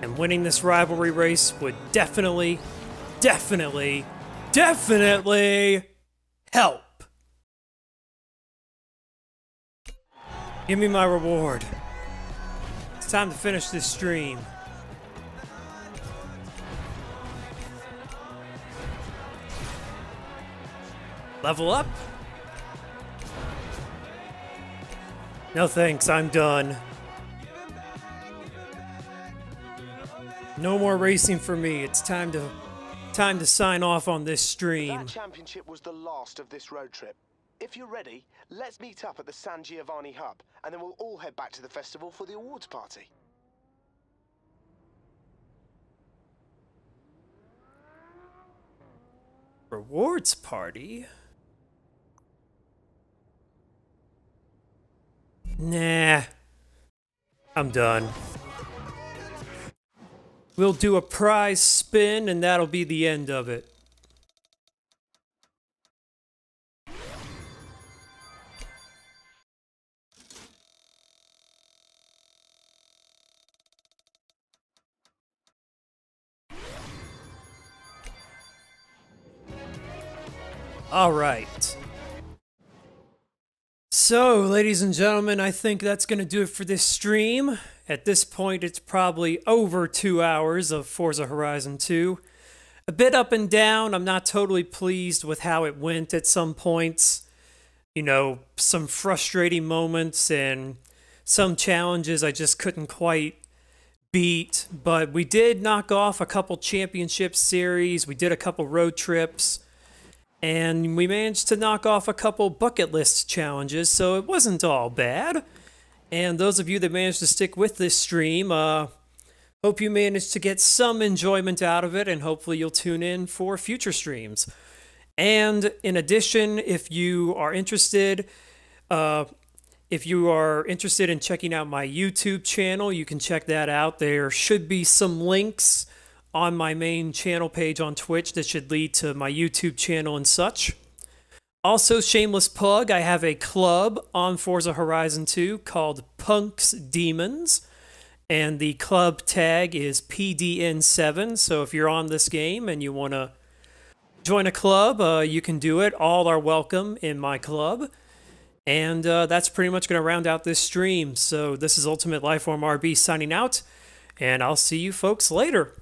And winning this rivalry race would definitely, definitely, definitely help. Give me my reward. It's time to finish this stream. Level up? No thanks, I'm done. No more racing for me. It's time to time to sign off on this stream. That championship was the last of this road trip. If you're ready, let's meet up at the San Giovanni hub, and then we'll all head back to the festival for the awards party. Rewards party? Nah. I'm done. We'll do a prize spin and that'll be the end of it. All right. So, ladies and gentlemen, I think that's going to do it for this stream. At this point, it's probably over two hours of Forza Horizon 2. A bit up and down. I'm not totally pleased with how it went at some points. You know, some frustrating moments and some challenges I just couldn't quite beat. But we did knock off a couple championship series, we did a couple road trips and we managed to knock off a couple bucket list challenges, so it wasn't all bad. And those of you that managed to stick with this stream, uh, hope you managed to get some enjoyment out of it, and hopefully you'll tune in for future streams. And in addition, if you are interested, uh, if you are interested in checking out my YouTube channel, you can check that out. There should be some links on my main channel page on Twitch that should lead to my YouTube channel and such. Also, shameless plug, I have a club on Forza Horizon 2 called Punks Demons, and the club tag is PDN7. So if you're on this game and you want to join a club, uh, you can do it. All are welcome in my club. And uh, that's pretty much going to round out this stream. So this is Ultimate Lifeform RB signing out, and I'll see you folks later.